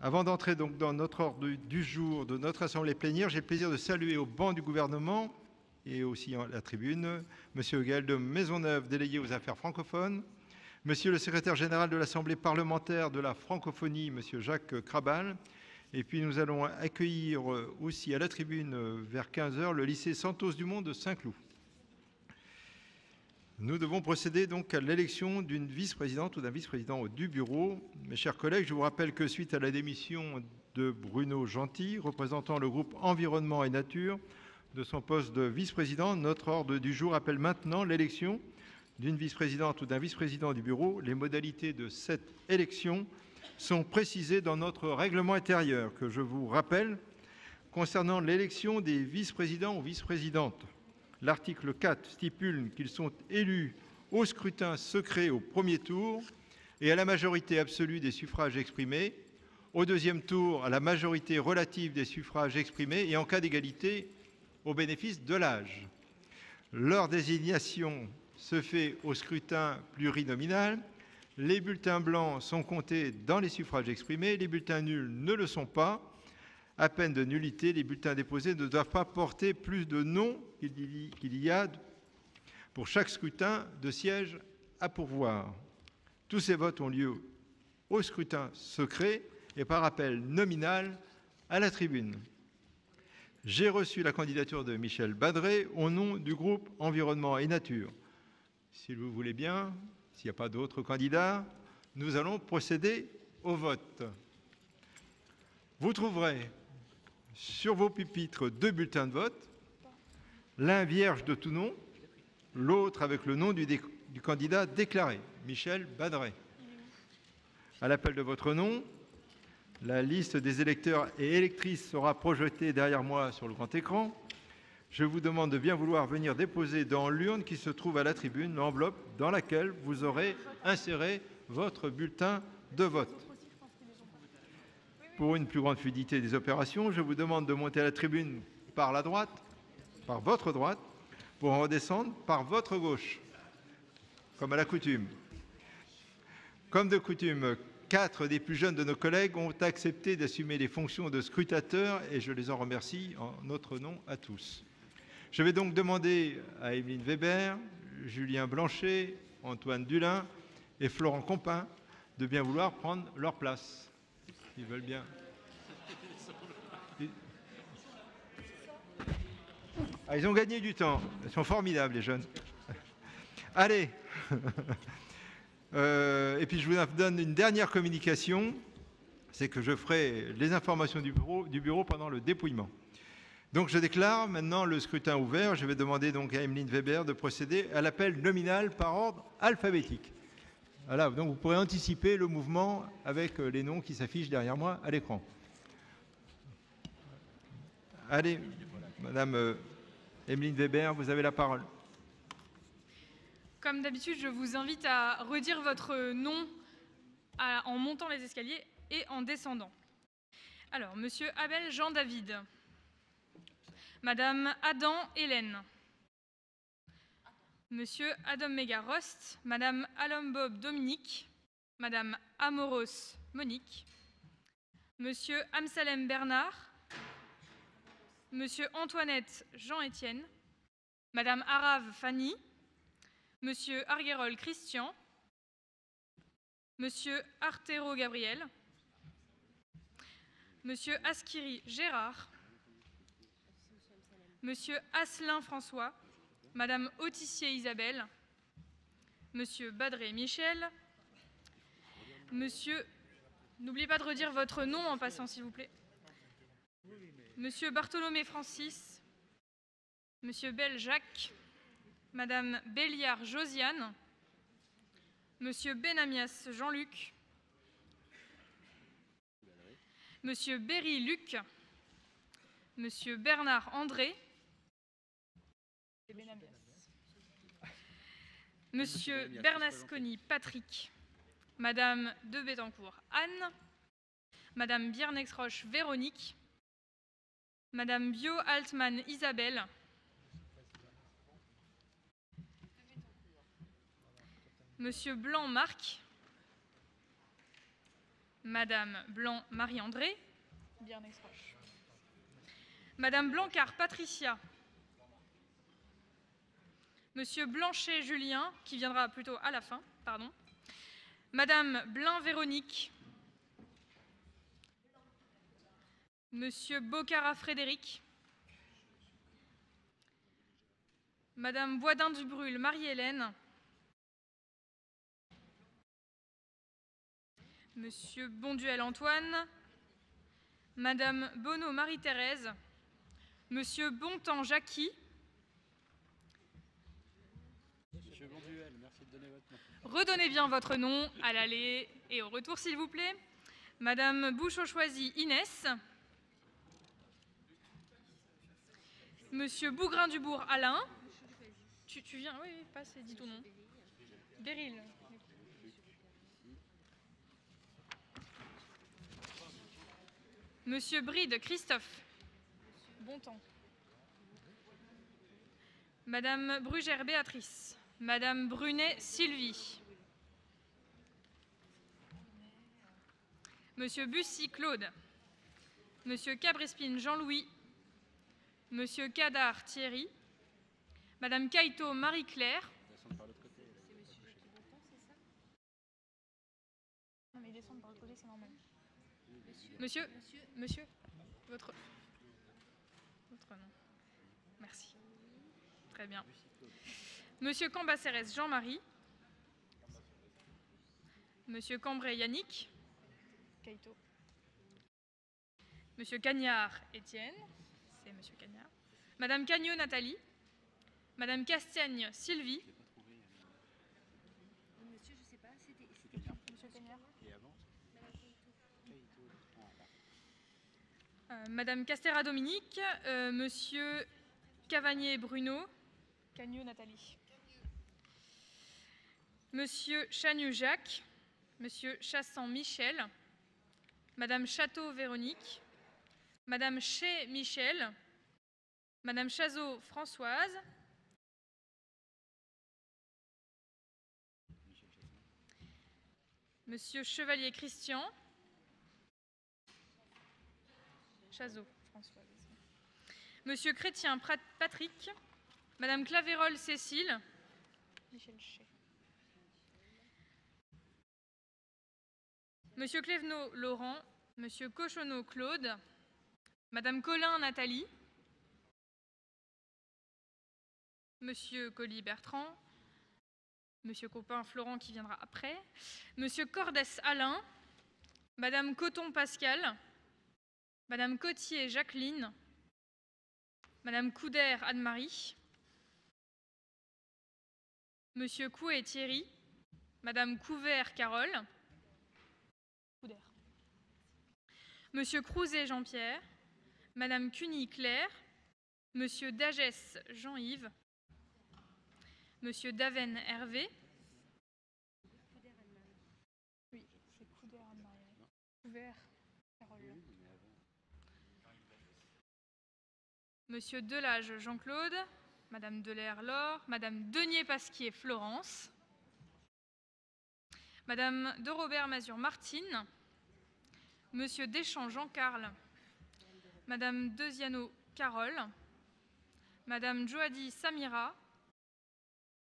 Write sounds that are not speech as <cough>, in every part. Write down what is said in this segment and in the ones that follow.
Avant d'entrer donc dans notre ordre du jour de notre assemblée plénière, j'ai le plaisir de saluer au banc du gouvernement et aussi à la tribune M. Gaël de Maisonneuve, délégué aux affaires francophones, Monsieur le secrétaire général de l'Assemblée parlementaire de la francophonie, M. Jacques Crabal, et puis nous allons accueillir aussi à la tribune vers 15 heures le lycée Santos Dumont de Saint-Cloud. Nous devons procéder donc à l'élection d'une vice-présidente ou d'un vice-président du bureau. Mes chers collègues, je vous rappelle que suite à la démission de Bruno Gentil, représentant le groupe Environnement et Nature, de son poste de vice-président, notre ordre du jour appelle maintenant l'élection d'une vice-présidente ou d'un vice-président du bureau. Les modalités de cette élection sont précisées dans notre règlement intérieur, que je vous rappelle. Concernant l'élection des vice-présidents ou vice-présidentes, L'article 4 stipule qu'ils sont élus au scrutin secret au premier tour et à la majorité absolue des suffrages exprimés, au deuxième tour à la majorité relative des suffrages exprimés et en cas d'égalité au bénéfice de l'âge. Leur désignation se fait au scrutin plurinominal. Les bulletins blancs sont comptés dans les suffrages exprimés, les bulletins nuls ne le sont pas à peine de nullité, les bulletins déposés ne doivent pas porter plus de noms qu'il y a pour chaque scrutin de sièges à pourvoir. Tous ces votes ont lieu au scrutin secret et par appel nominal à la tribune. J'ai reçu la candidature de Michel Badré au nom du groupe Environnement et Nature. Si vous voulez bien, s'il n'y a pas d'autres candidats, nous allons procéder au vote. Vous trouverez sur vos pupitres deux bulletins de vote, l'un vierge de tout nom, l'autre avec le nom du, candidat déclaré, Michel Badret. À l'appel de votre nom, la liste des électeurs et électrices sera projetée derrière moi sur le grand écran. Je vous demande de bien vouloir venir déposer dans l'urne qui se trouve à la tribune l'enveloppe dans laquelle vous aurez inséré votre bulletin de vote. Pour une plus grande fluidité des opérations, je vous demande de monter à la tribune par la droite, par votre droite, pour en redescendre par votre gauche, comme à la coutume. Comme de coutume, quatre des plus jeunes de nos collègues ont accepté d'assumer les fonctions de scrutateurs et je les en remercie en notre nom à tous. Je vais donc demander à Émeline Weber, Julien Blanchet, Antoine Dulin et Florent Compin de bien vouloir prendre leur place. Ils veulent bien. Ah, ils ont gagné du temps. Ils sont formidables, les jeunes. Allez. Euh, et puis je vous donne une dernière communication. C'est que je ferai les informations du bureau, du bureau pendant le dépouillement. Donc je déclare maintenant le scrutin ouvert. Je vais demander donc à Emeline Weber de procéder à l'appel nominal par ordre alphabétique. Voilà, donc vous pourrez anticiper le mouvement avec euh, les noms qui s'affichent derrière moi à l'écran. Allez, Madame euh, Emeline Weber, vous avez la parole. Comme d'habitude, je vous invite à redire votre nom en montant les escaliers et en descendant. Alors, Monsieur Abel Jean David, Madame Adam Hélène, Monsieur Adam Rost, Madame Alom Bob Dominique, Madame Amoros Monique, Monsieur Amsalem Bernard, Monsieur Antoinette Jean-Étienne, Madame Arave Fanny, Monsieur Arguerol Christian, Monsieur Artero Gabriel, Monsieur Askiri Gérard, Monsieur Asselin François, Madame Autissier Isabelle, Monsieur Badré Michel, Monsieur, n'oubliez pas de redire votre nom en passant s'il vous plaît, Monsieur Bartholomé Francis, Monsieur Bel Jacques, Madame Béliard Josiane, Monsieur Benamias Jean-Luc, Monsieur Berry Luc, Monsieur Bernard André, Monsieur Bernasconi Patrick, Madame de Bettencourt Anne, Madame Biernex-Roche Véronique, Madame Bio Altman Isabelle, Monsieur Blanc Marc, Madame Blanc Marie-André. Madame Blancard Patricia, Monsieur Blanchet Julien, qui viendra plutôt à la fin, pardon. Madame Blin Véronique, Monsieur Bocara Frédéric, Madame Boisdin Dubrul Marie-Hélène, Monsieur Bonduel Antoine, Madame Bonneau Marie-Thérèse, Monsieur Bontemps Jackie, Redonnez bien votre nom à l'aller et au retour, s'il vous plaît. Madame Bouchot-Choisy Inès. Monsieur Bougrain-Dubourg Alain. Tu, viens Oui, passe et dis ton nom. Beryl. Monsieur Bride Christophe. Bon temps. Madame Brugère Béatrice. Madame Brunet Sylvie. Monsieur Bussy Claude. Monsieur Cabrespine Jean-Louis. Monsieur Cadar Thierry. Madame Caïto Marie-Claire. Monsieur, monsieur, votre, votre nom. Merci. Très bien. Monsieur Cambacérès Jean-Marie. Monsieur Cambrai Yannick. Monsieur Cagnard Étienne. C'est Monsieur Cagnard. Madame Cagnot Nathalie. Madame Castagne Sylvie. Monsieur, je sais pas, c'était. Monsieur Cagnard? Euh, Madame Castera Dominique, euh, Monsieur Cavagnier Bruno, Cagnot Nathalie. Monsieur Chagnou Jacques, Monsieur Chassant Michel, Madame Château Véronique, Madame Chez Michel, Madame Chazot Françoise, Monsieur Chevalier Christian, Chazot Françoise, Monsieur Chrétien Patrick, Madame Clavérol Cécile, Michel Monsieur Clévenot Laurent, Monsieur Cochonneau Claude, Madame Collin Nathalie, Monsieur Colli Bertrand, Monsieur Copin Florent qui viendra après, Monsieur Cordès Alain, Madame Coton Pascal, Madame Cotier Jacqueline, Madame Couder Anne-Marie, Monsieur Couet Thierry, Madame Couvert Carole, Monsieur Crouzet Jean-Pierre, Madame Cuny Claire, Monsieur Dagès Jean-Yves, Monsieur Daven Hervé, oui, Monsieur Delage Jean-Claude, Madame Delaire Laure, Madame Denier Pasquier Florence, Madame de Robert Mazur Martine, Monsieur Deschamps Jean-Carl, Madame Desiano Carole, Madame Joadi Samira,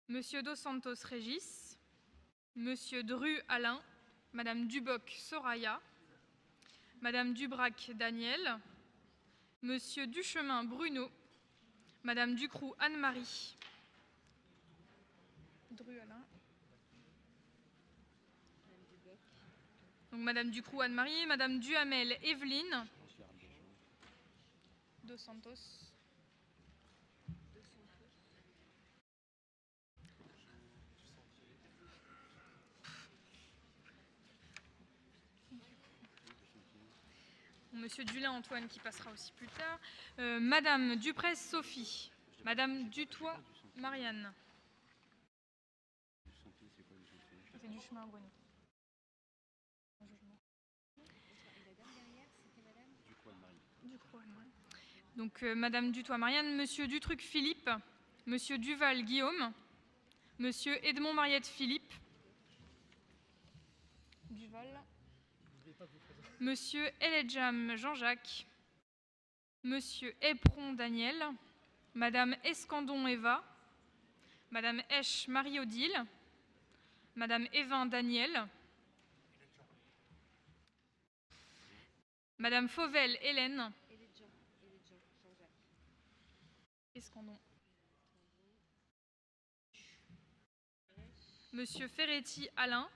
Monsieur Dos Santos Régis, Monsieur Dru Alain, Madame Duboc Soraya, Madame Dubrac Daniel, Monsieur Duchemin Bruno, Madame Ducroux Anne-Marie, Dru Alain, Donc Madame Ducroux Anne-Marie, Madame Duhamel Evelyne. Dos Santos. Monsieur Dulin Antoine qui passera aussi plus tard. Euh, Madame Duprès Sophie. Madame Dutoit Marianne. C'est du chemin Bruno. Donc euh, Madame Dutoit Marianne, Monsieur Dutruc Philippe, Monsieur Duval Guillaume, Monsieur Edmond Mariette Philippe, Duval, Monsieur Eledjam Jean-Jacques, Monsieur Éperon Daniel, Madame Escandon Eva, Madame Esch Marie-Odile, Madame Evin Daniel, Madame Fauvel Hélène, Monsieur Ferretti Alain,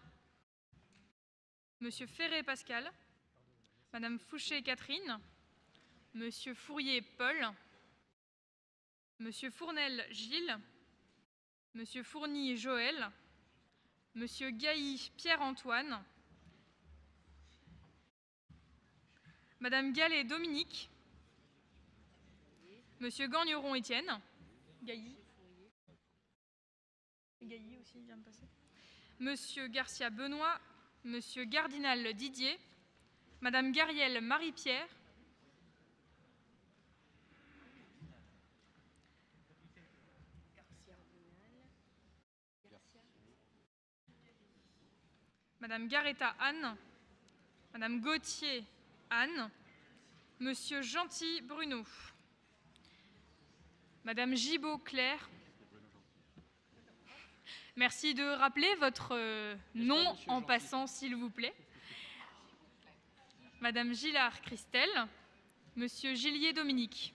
Monsieur Ferré Pascal, Madame Fouché Catherine, Monsieur Fourier Paul, Monsieur Fournel Gilles, Monsieur Fourny Joël, Monsieur Gailly Pierre-Antoine, Madame Gallet Dominique, Monsieur Gagneron Étienne, Gailly, Gailly aussi vient de passer, Monsieur Garcia Benoît, Monsieur Gardinal Didier, Madame Garielle Marie-Pierre, Madame Garetta Anne, Madame Gauthier Anne, Monsieur Gentil Bruno, Madame Gibaud Claire. Merci de rappeler votre euh, nom en passant, s'il vous plaît. Madame Gillard Christelle, Monsieur Gillier Dominique.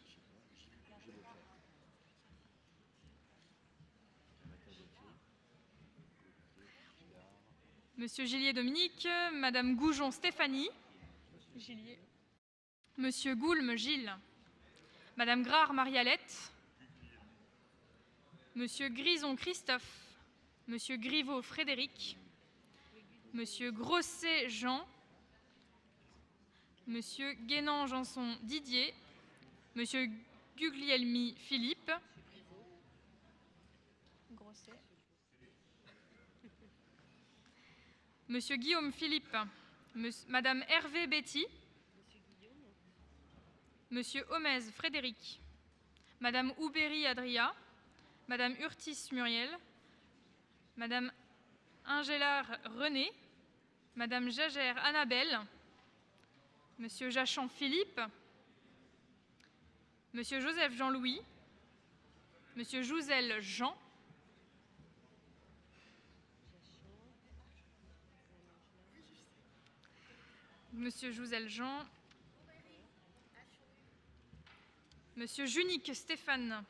Monsieur Gillier Dominique, Madame Goujon Stéphanie, Gillier. Monsieur Goulme Gilles, Madame Grard Marialette, Monsieur Grison Christophe, Monsieur Griveau Frédéric, Monsieur Grosset Jean, Monsieur Guénan Janson Didier, Monsieur Guglielmi Philippe. Monsieur Guillaume Philippe, Madame Hervé Betty, Monsieur Homez Frédéric, Madame Oubéry Adria, Madame Urtis Muriel, Madame Ingélard René, Madame Jagère Annabelle, Monsieur Jachan Philippe, Monsieur Joseph Jean-Louis, Monsieur Jouzel Jean, Monsieur Jouzel Jean, Monsieur Junique Stéphane,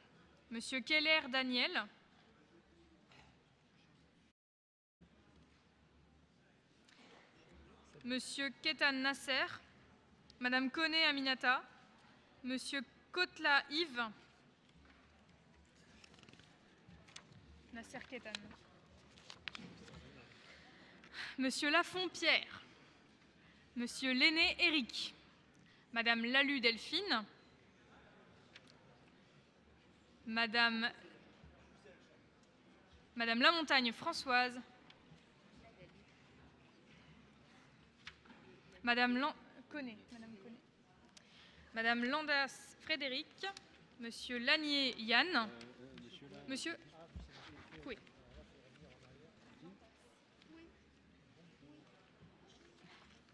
Monsieur Keller Daniel, Monsieur Ketan Nasser, Madame Koné Aminata, Monsieur Kotla Yves, Nasser Ketan, Monsieur Lafont Pierre, Monsieur Lenné Éric, Madame Lalu Delphine, Madame, Madame Lamontagne Françoise, Madame Lan- Madame Landas Frédéric, Monsieur Lanier Yann, Monsieur Coué.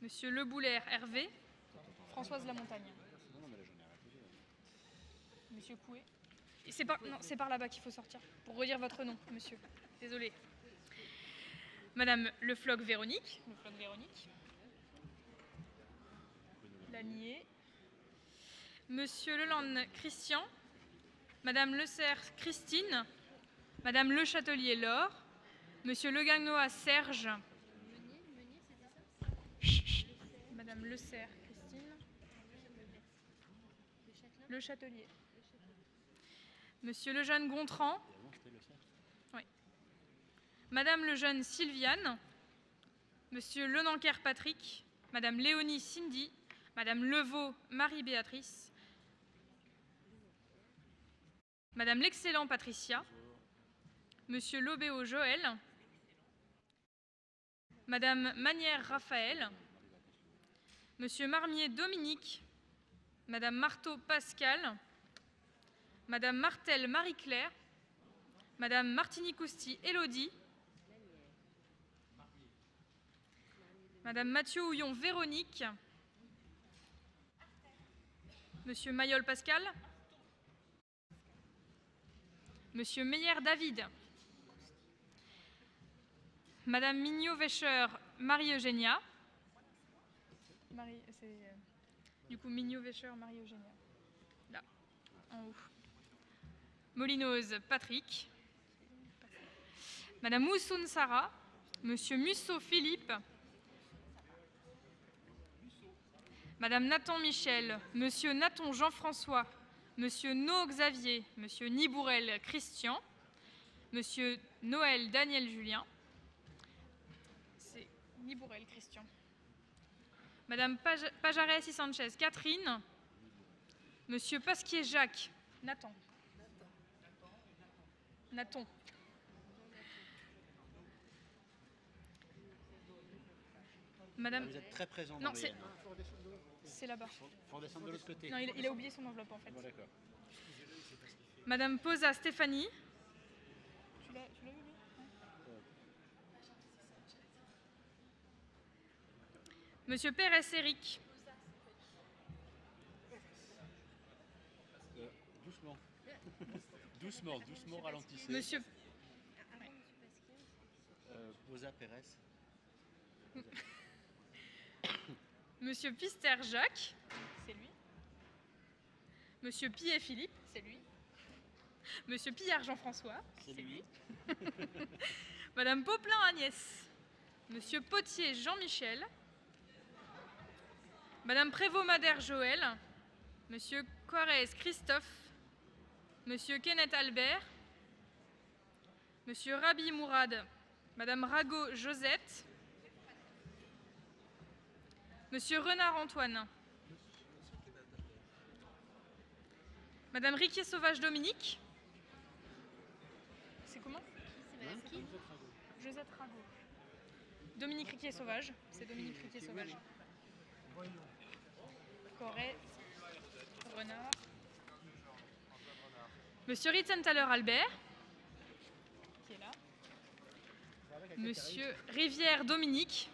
Monsieur Leboulaire Hervé, Françoise Lamontagne. Monsieur Coué. C'est par, non, c'est par là-bas qu'il faut sortir pour redire votre nom, monsieur. Désolé. Madame Le Floc Véronique. Le Floc Véronique. Lanier. Monsieur Leland Christian. Madame Le Cerf Christine. Madame Le Châtelier Laure. Monsieur Le Gagnois Serge. Chut, chut. Madame Le Cerf Christine. Le Châtelier. Monsieur Lejeune Gontran. Oui. Madame Lejeune Sylviane. Monsieur Lenanquer Patrick. Madame Léonie Cindy. Madame Levaux Marie-Béatrice. Madame l'excellent Patricia. Monsieur Lobéo Joël. Madame Manière Raphaël. Monsieur Marmier Dominique. Madame Marteau Pascal. Madame Martel Marie-Claire, Madame Martini-Cousti Élodie, Madame Mathieu Houillon Véronique. Monsieur Mayol Pascal. Monsieur Meyer David. Madame Mignot-Vécher Marie-Eugénia. Marie, euh, du coup, Mignot-Vécher Marie-Eugénia. Là, en haut. Molinoz Patrick. Madame Moussoun Sarah. Monsieur Musso Philippe. Madame Nathan Michel. Monsieur Nathan Jean-François. Monsieur No Xavier. Monsieur Nibourel Christian. Monsieur Noël Daniel Julien. C'est Nibourel Christian. Madame Paj- Pajarès y Sanchez Catherine. Monsieur Pasquier Jacques. Nathan. Nathan. Madame. Vous êtes très présent Non, c'est- là-bas. Faut redescendre de l'autre côté. Non, il, il a oublié son enveloppe en fait. Bon, d'accord. Madame Posa Stéphanie. Tu l'as tu l'as eu lui? Monsieur Pérez Eric. Euh, doucement. Doucement, doucement, ralentissez. Monsieur, Euh, Pérez. <coughs> Monsieur Pister Jacques. C'est lui. Monsieur Pillet Philippe. C'est lui. Monsieur Pillard Jean-François. C'est lui. <laughs> Madame Poplin Agnès. Monsieur Potier Jean-Michel. Madame Prévost-Madère Joël. Monsieur Quarez Christophe. Monsieur Kenneth Albert. Monsieur Rabi Mourad. Madame Rago Josette. Monsieur Renard Antoine. Madame Riquier Sauvage Dominique. C'est comment Josette Rago. Dominique Riquier Sauvage. C'est Dominique Riquier Sauvage. Corée. Renard. Monsieur Ritzenthaler Albert. Qui est là. Monsieur Rivière Dominique.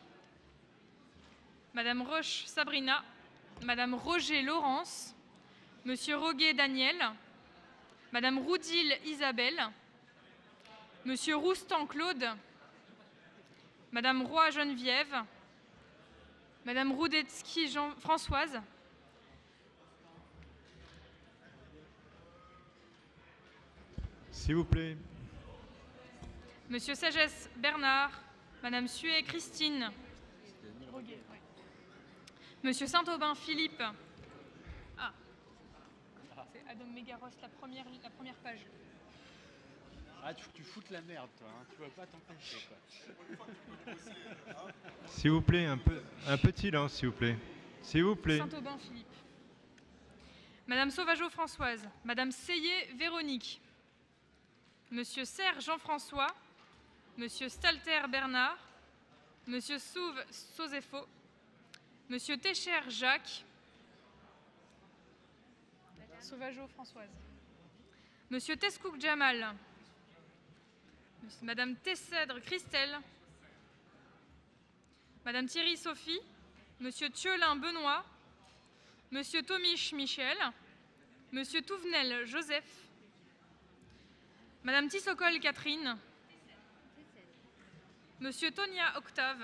Madame Roche Sabrina. Madame Roger Laurence. Monsieur Roguet Daniel. Madame Roudil Isabelle. Monsieur Roustan Claude. Madame Roy Geneviève. Madame Roudetsky Jean Françoise. S'il vous plaît. Monsieur Sagesse Bernard. Madame Suet Christine. Monsieur Saint-Aubin Philippe. Ah. C'est Adam Mégaros, la première, la première page. Ah, tu, tu foutes la merde, toi. Hein. Tu vas pas t'empêcher. S'il vous plaît, un peu, un peu de silence, s'il vous plaît. S'il vous plaît. Saint-Aubin Philippe. Madame Sauvageau Françoise. Madame Seyé Véronique. Monsieur Serre Jean-François. Monsieur Stalter Bernard. Monsieur Souve Sosefo. Monsieur Técher Jacques. Sauvageau Françoise. Monsieur Teskouk Jamal. Madame Tessèdre Christelle. Madame Thierry Sophie. Monsieur Thiolin Benoît. Monsieur Tomich Michel. Monsieur Touvenel Joseph. Madame Tissokol Catherine. Monsieur Tonia Octave.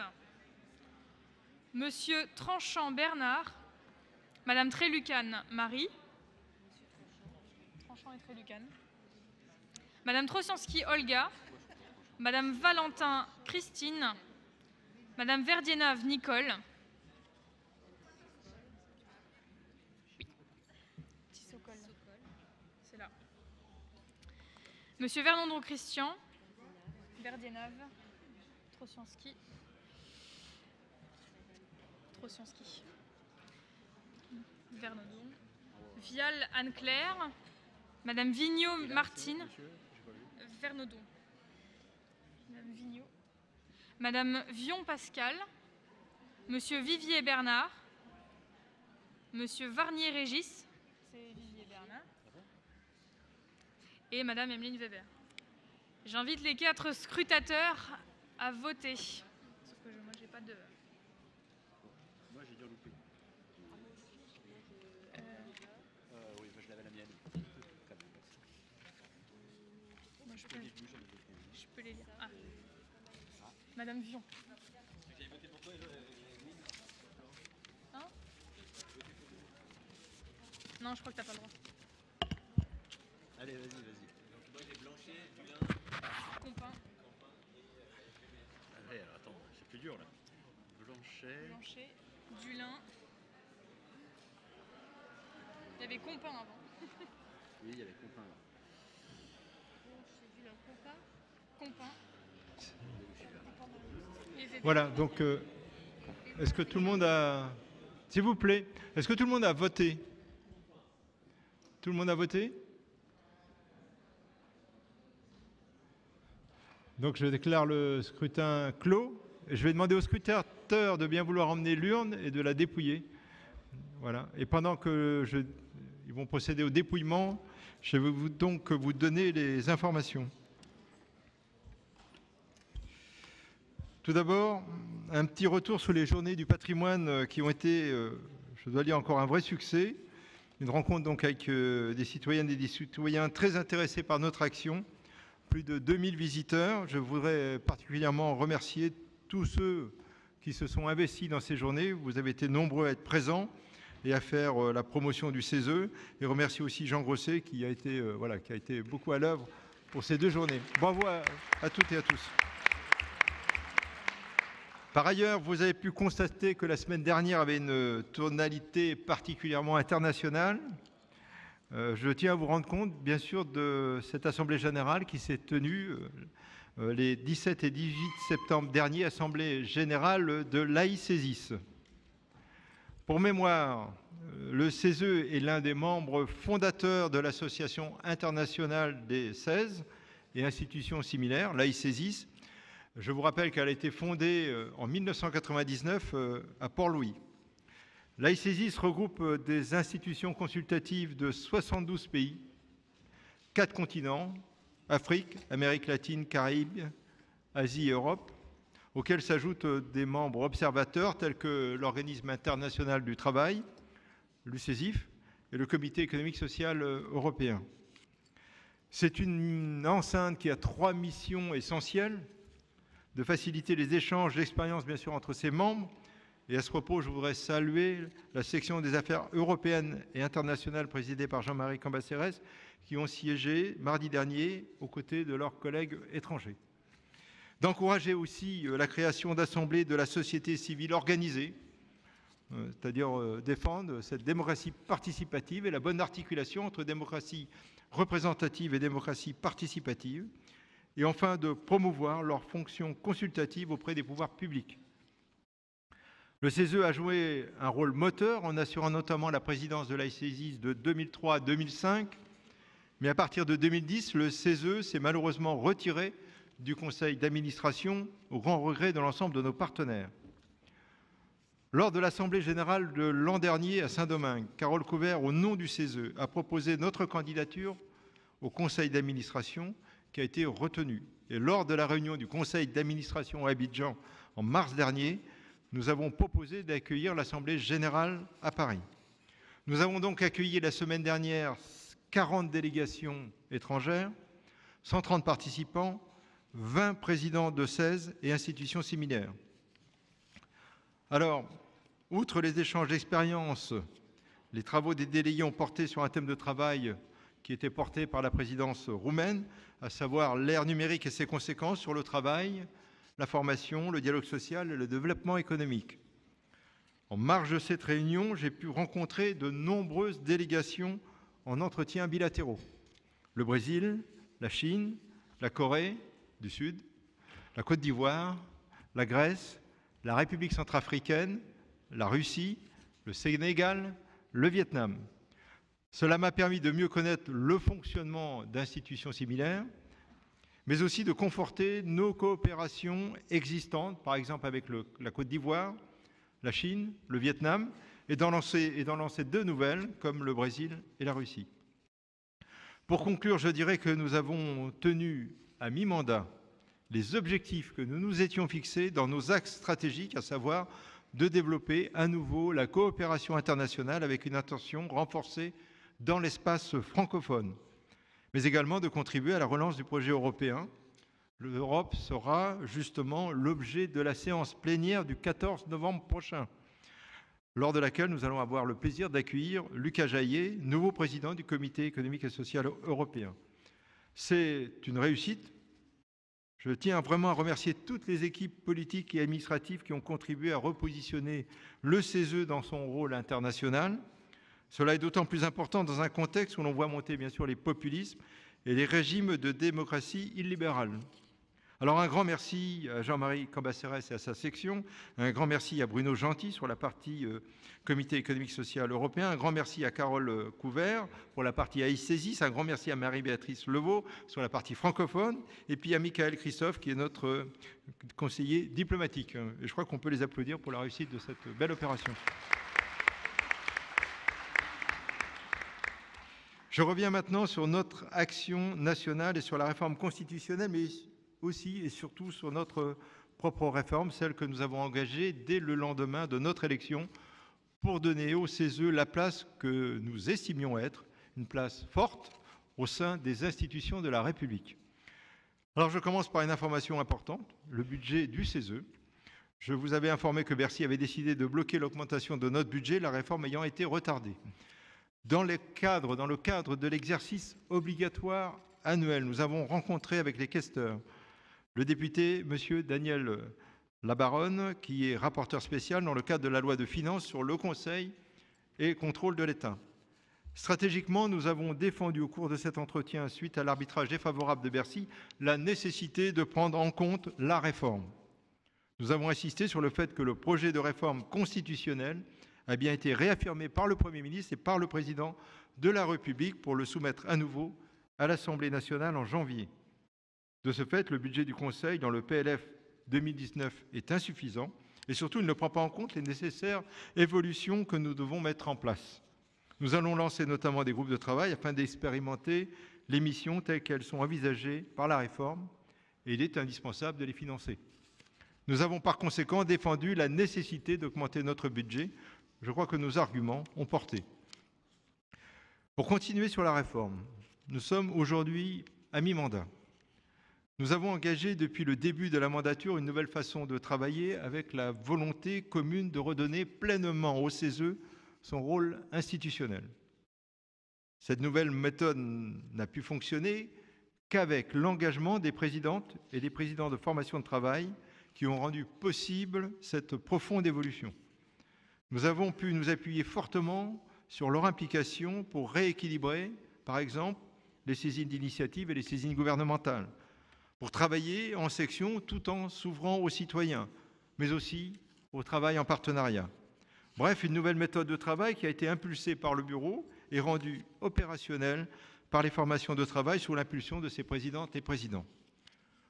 Monsieur Tranchant Bernard. Madame Trélucane Marie. Tranchant et. Madame Trosianski Olga. Madame Valentin Christine. Madame Verdienave Nicole. Petit Sokol. C'est là. Monsieur Vernandon Christian. Verdienave. Trosianski. Trosianski. Vernandon. Vial Anne-Claire. Madame Vigneault Martine. Vernodon. Madame Vigneault. Madame Vion Pascal. Monsieur Vivier Bernard. Monsieur Varnier Régis. et Madame Emeline Weber. J'invite les quatre scrutateurs à voter. Sauf que moi, j'ai pas de... Moi, j'ai dû loupé. Euh... Ah oui, je l'avais la mienne. Je, peux... les lire. Ah. Madame Vion. Voté pour toi euh, hein Non, je crois que t'as pas le droit. Allez, vas-y, vas-y. Dur là. Blanchet. Blanchet, Dulin. Il y avait Compin avant. Oui, il y avait Compin. là. Compin. Voilà, donc euh, est-ce que tout le monde a... S'il vous plaît, est-ce que tout le monde a voté? Tout le monde a voté? Donc je déclare le scrutin clos. Je vais demander aux scrutateurs de bien vouloir emmener l'urne et de la dépouiller. Voilà. Et pendant que ils vont procéder au dépouillement, je vais vous donc vous donner les informations. Tout d'abord, un petit retour sur les journées du patrimoine euh, qui ont été, euh, je dois dire, encore un vrai succès. Une rencontre donc avec euh, des citoyennes et des citoyens très intéressés par notre action. Plus de 2000 visiteurs. Je voudrais particulièrement remercier tous ceux qui se sont investis dans ces journées. Vous avez été nombreux à être présents et à faire euh, la promotion du CESE. Et remercier aussi Jean Grosset qui a été, euh, voilà, qui a été beaucoup à l'œuvre pour ces deux journées. Bravo à- toutes et à tous. Par ailleurs, vous avez pu constater que la semaine dernière avait une tonalité particulièrement internationale. Euh, je tiens à vous rendre compte, bien sûr, de cette Assemblée générale qui s'est tenue les 17 et 18 septembre dernier, Assemblée générale de l'AICESIS. Pour mémoire, euh, le CESE est l'un des membres fondateurs de l'Association internationale des 16 et institutions similaires, l'AICESIS, je vous rappelle qu'elle a été fondée euh, en 1999 euh, à Port-Louis. L'ICESIS regroupe euh, des institutions consultatives de 72 pays, quatre continents, Afrique, Amérique latine, Caraïbes, Asie et Europe, auxquels s'ajoutent des membres observateurs tels que l'Organisme international du travail, l'UCESIF, et le Comité économique social européen. C'est une enceinte qui a trois missions essentielles de faciliter les échanges d'expériences, bien sûr, entre ses membres. Et à ce propos, je voudrais saluer la section des affaires européennes et internationales présidée par Jean-Marie Cambacérès, qui ont siégé mardi dernier aux côtés de leurs collègues étrangers. D'encourager aussi euh, la création d'assemblées de la société civile organisée, euh, c'est-à-dire euh, défendre cette démocratie participative et la bonne articulation entre démocratie représentative et démocratie participative et enfin de promouvoir leurs fonctions consultatives auprès des pouvoirs publics. Le CESE a joué un rôle moteur en assurant notamment la présidence de l'ICESIS de 2003 à 2005, mais à partir de 2010, le CESE s'est malheureusement retiré du conseil d'administration au grand regret de l'ensemble de nos partenaires. Lors de l'Assemblée générale de l'an dernier à Saint-Domingue, Carole Couvert, au nom du CESE, a proposé notre candidature au conseil d'administration qui a été retenu. Et lors de la réunion du conseil d'administration à Abidjan en mars dernier, nous avons proposé d'accueillir l'Assemblée générale à Paris. Nous avons donc accueilli la semaine dernière 40 délégations étrangères, 130 participants, 20 présidents de 16 et institutions similaires. Alors, outre les échanges d'expériences, les travaux des délégués ont porté sur un thème de travail qui était porté par la présidence roumaine, à savoir l'ère numérique et ses conséquences sur le travail, la formation, le dialogue social et le développement économique. En marge de cette réunion, j'ai pu rencontrer de nombreuses délégations en entretiens bilatéraux. Le Brésil, la Chine, la Corée du Sud, la Côte d'Ivoire, la Grèce, la République centrafricaine, la Russie, le Sénégal, le Vietnam. Cela m'a permis de mieux connaître le fonctionnement d'institutions similaires, mais aussi de conforter nos coopérations existantes, par exemple avec la Côte d'Ivoire, la Chine, le Vietnam, et d'en lancer, lancer deux nouvelles, comme le Brésil et la Russie. Pour conclure, je dirais que nous avons tenu à mi-mandat les objectifs que nous nous étions fixés dans nos axes stratégiques, à savoir de développer à nouveau la coopération internationale avec une attention renforcée dans l'espace francophone. mais également de contribuer à la relance du projet européen. L'Europe sera justement l'objet de la séance plénière du 14 novembre prochain, lors de laquelle nous allons avoir le plaisir d'accueillir Lucas Jaillet, nouveau président du Comité économique et social européen. C'est une réussite. Je tiens vraiment à remercier toutes les équipes politiques et administratives qui ont contribué à repositionner le CESE dans son rôle international. Cela est d'autant plus important dans un contexte où l'on voit monter bien sûr les populismes et les régimes de démocratie illibérale. Alors un grand merci à Jean-Marie Cambacérès et à sa section, un grand merci à Bruno Gentil sur la partie euh, Comité économique social européen, un grand merci à Carole euh, Couvert pour la partie AICESIS, un grand merci à Marie-Béatrice Levaux sur la partie francophone, et puis à Michael Christophe qui est notre euh, conseiller diplomatique. Et je crois qu'on peut les applaudir pour la réussite de cette belle opération. Je reviens maintenant sur notre action nationale et sur la réforme constitutionnelle, aussi et surtout sur notre propre réforme, celle que nous avons engagée dès le lendemain de notre élection pour donner au CESE la place que nous estimions être une place forte au sein des institutions de la République. Alors je commence par une information importante, le budget du CESE. Je vous avais informé que Bercy avait décidé de bloquer l'augmentation de notre budget, la réforme ayant été retardée. Dans le cadre, dans le cadre de l'exercice obligatoire annuel, nous avons rencontré avec les questeurs le député M. Daniel Labaronne, qui est rapporteur spécial dans le cadre de la loi de finances sur le Conseil et contrôle de l'État. Stratégiquement, nous avons défendu au cours de cet entretien, suite à l'arbitrage défavorable de Bercy, la nécessité de prendre en compte la réforme. Nous avons insisté sur le fait que le projet de réforme constitutionnelle a bien été réaffirmé par le Premier ministre et par le Président de la République pour le soumettre à nouveau à l'Assemblée nationale en janvier. De ce fait, le budget du Conseil dans le PLF 2019 est insuffisant et surtout il ne prend pas en compte les nécessaires évolutions que nous devons mettre en place. Nous allons lancer notamment des groupes de travail afin d'expérimenter les missions telles qu'elles sont envisagées par la réforme et il est indispensable de les financer. Nous avons par conséquent défendu la nécessité d'augmenter notre budget. Je crois que nos arguments ont porté. Pour continuer sur la réforme, nous sommes aujourd'hui à mi-mandat. Nous avons engagé depuis le début de la mandature une nouvelle façon de travailler avec la volonté commune de redonner pleinement au CESE son rôle institutionnel. Cette nouvelle méthode n'a pu fonctionner qu'avec l'engagement des présidentes et des présidents de formation de travail qui ont rendu possible cette profonde évolution. Nous avons pu nous appuyer fortement sur leur implication pour rééquilibrer, par exemple, les saisines d'initiative et les saisines gouvernementales, pour travailler en section tout en s'ouvrant aux citoyens, mais aussi au travail en partenariat. Bref, une nouvelle méthode de travail qui a été impulsée par le Bureau et rendue opérationnelle par les formations de travail sous l'impulsion de ses présidentes et présidents.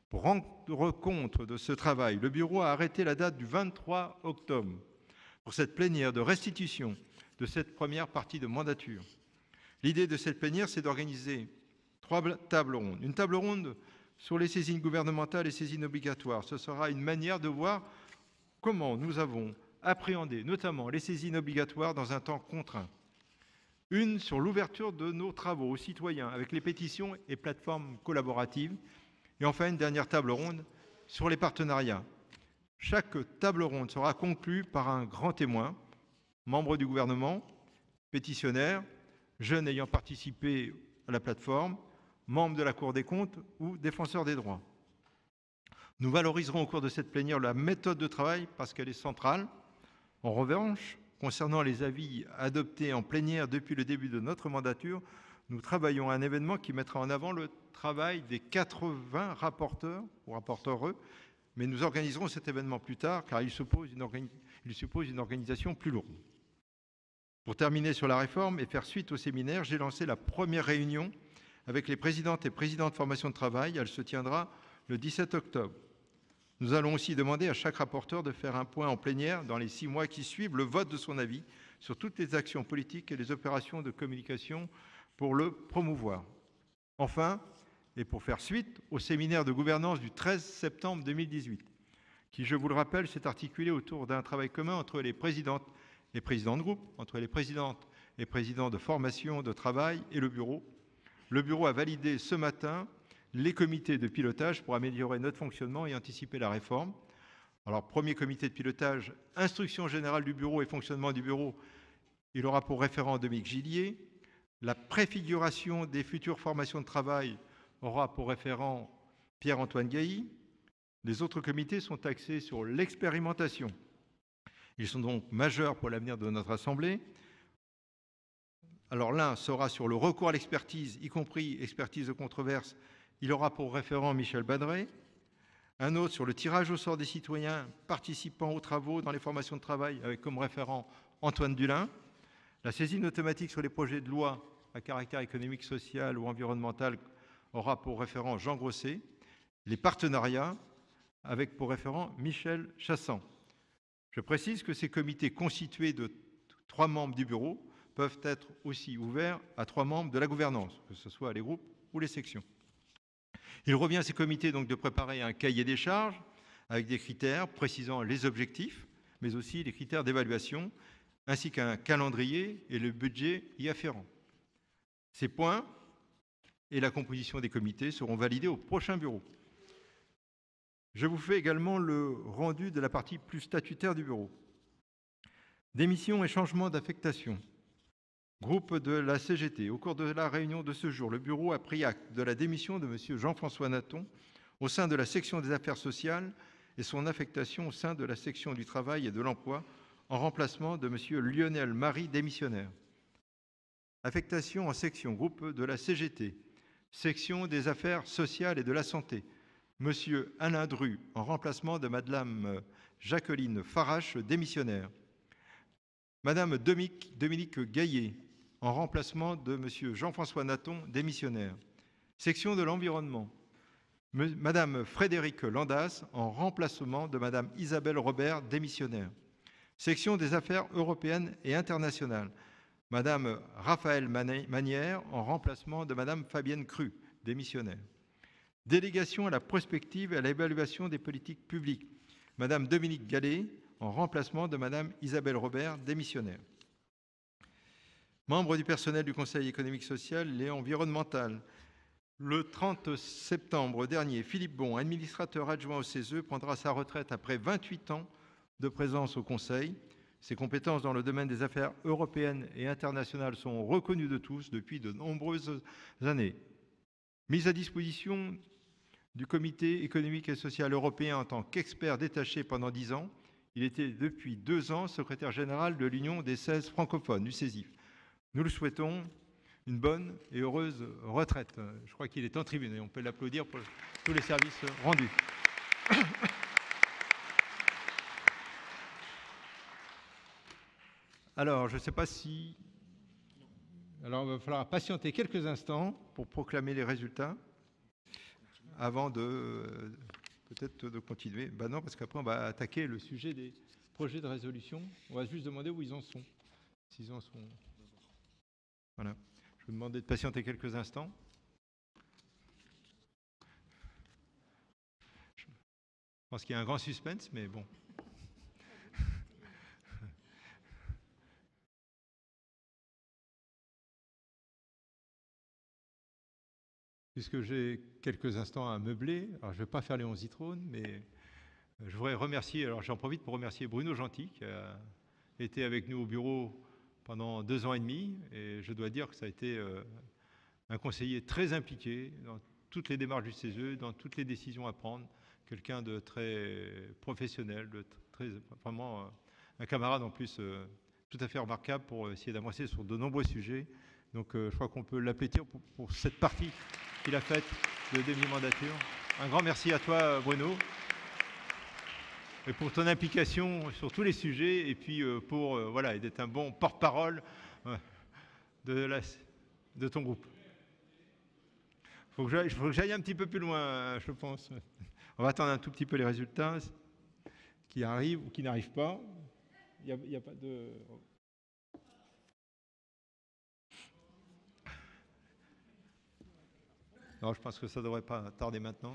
Pour rendre compte de ce travail, le Bureau a arrêté la date du 23 octobre pour cette plénière de restitution de cette première partie de mandature. L'idée de cette plénière, c'est d'organiser trois tables rondes. Une table ronde sur les saisines gouvernementales et saisines obligatoires. Ce sera une manière de voir comment nous avons appréhendé notamment les saisines obligatoires dans un temps contraint. Une sur l'ouverture de nos travaux aux citoyens avec les pétitions et plateformes collaboratives. Et enfin, une dernière table ronde sur les partenariats. Chaque table ronde sera conclue par un grand témoin, membre du gouvernement, pétitionnaire, jeune ayant participé à la plateforme, membre de la Cour des comptes ou défenseur des droits. Nous valoriserons au cours de cette plénière la méthode de travail parce qu'elle est centrale. En revanche, concernant les avis adoptés en plénière depuis le début de notre mandature, nous travaillons à un événement qui mettra en avant le travail des 80 rapporteurs ou rapporteureux, mais nous organiserons cet événement plus tard car il suppose une organisation plus lourde. Pour terminer sur la réforme et faire suite au séminaire, j'ai lancé la première réunion avec les présidentes et présidents de formation de travail. Elle se tiendra le 17 octobre. Nous allons aussi demander à chaque rapporteur de faire un point en plénière dans les six mois qui suivent le vote de son avis sur toutes les actions politiques et les opérations de communication pour le promouvoir. Enfin, et pour faire suite au séminaire de gouvernance du 13 septembre 2018, qui, je vous le rappelle, s'est articulé autour d'un travail commun entre les présidentes et présidents de groupe, entre les présidentes et présidents de formation de travail et le bureau, le bureau a validé ce matin les comités de pilotage pour améliorer notre fonctionnement et anticiper la réforme. Alors, premier comité de pilotage, instruction générale du bureau et fonctionnement du bureau, il aura pour référent Dominique Gillier. La préfiguration des futures formations de travail aura pour référent Pierre-Antoine Gailly. Les autres comités sont axés sur l'expérimentation. Ils sont donc majeurs pour l'avenir de notre Assemblée. Alors l'un sera sur le recours à l'expertise, y compris expertise de controverse. Il aura pour référent Michel Badré. Un autre sur le tirage au sort des citoyens participant aux travaux dans les formations de travail, avec comme référent Antoine Dulin. La saisine automatique sur les projets de loi à caractère économique, social ou environnemental aura pour référent Jean Grosset. Les partenariats avec pour référent Michel Chassan. Je précise que ces comités constitués de trois membres du bureau peuvent être aussi ouverts à trois membres de la gouvernance, que ce soit les groupes ou les sections. Il revient à ces comités donc de préparer un cahier des charges avec des critères précisant les objectifs, mais aussi les critères d'évaluation, ainsi qu'un calendrier et le budget y afférent. Ces points et la composition des comités seront validés au prochain bureau. Je vous fais également le rendu de la partie plus statutaire du bureau. Démission et changement d'affectation. Groupe de la CGT. Au cours de la réunion de ce jour, le bureau a pris acte de la démission de M. Jean-François Naton au sein de la section des affaires sociales et son affectation au sein de la section du travail et de l'emploi en remplacement de M. Lionel Marie, démissionnaire. Affectation en section groupe de la CGT, section des affaires sociales et de la santé, Monsieur Alain Dru, en remplacement de Madame Jacqueline Farache, démissionnaire. Dominique, Dominique Gaillet, en remplacement de Monsieur Jean-François Naton, démissionnaire. Section de l'environnement. Madame Frédéric Landas, en remplacement de Madame Isabelle Robert, démissionnaire. Section des affaires européennes et internationales. Madame Raphaël Manière, en remplacement de Madame Fabienne Cru, démissionnaire. Délégation à la prospective et à l'évaluation des politiques publiques. Madame Dominique Gallet, en remplacement de Madame Isabelle Robert, démissionnaire. Membre du personnel du Conseil économique, social et environnemental. Le 30 septembre dernier, Philippe Bon, administrateur adjoint au CESE, prendra sa retraite après 28 ans de présence au Conseil. Ses compétences dans le domaine des affaires européennes et internationales sont reconnues de tous depuis de nombreuses années. Mise à disposition du Comité économique et social européen en tant qu'expert détaché pendant dix ans. Il était depuis deux ans secrétaire général de l'Union des 16 francophones, du CESIF. Nous le souhaitons une bonne et heureuse retraite. Je crois qu'il est en tribune et on peut l'applaudir pour tous les services rendus. Alors, je ne sais pas si... Alors, il va falloir patienter quelques instants pour proclamer les résultats avant de peut-être de continuer. Ben non, parce qu'après on va attaquer le sujet des projets de résolution. On va juste demander où ils en sont. S'ils en sont. Voilà. Je vous demander de patienter quelques instants. Je pense qu'il y a un grand suspense, mais bon. puisque j'ai quelques instants à meubler. Alors, je ne vais pas faire Léon Zitrone, mais euh, je voudrais remercier, alors j'en profite pour remercier Bruno Gentil, qui a été avec nous au bureau pendant deux ans et demi, et je dois dire que ça a été euh, un conseiller très impliqué dans toutes les démarches du CESE, dans toutes les décisions à prendre, quelqu'un de très professionnel, de très, vraiment euh, un camarade en plus tout à fait remarquable pour essayer d'avancer sur de nombreux sujets. Donc je crois qu'on peut l'applaudir pour cette partie qu'il a faite de demi-mandature. Un grand merci à toi, Bruno, et pour ton implication sur tous les sujets, et puis euh, pour euh, voilà, d'être un bon porte-parole euh, de, ton groupe. Il faut que j'aille un petit peu plus loin, je pense. On va attendre un tout petit peu les résultats qui arrivent ou qui n'arrivent pas. Il n'y a, a, pas de. Non, je pense que ça ne devrait pas tarder maintenant.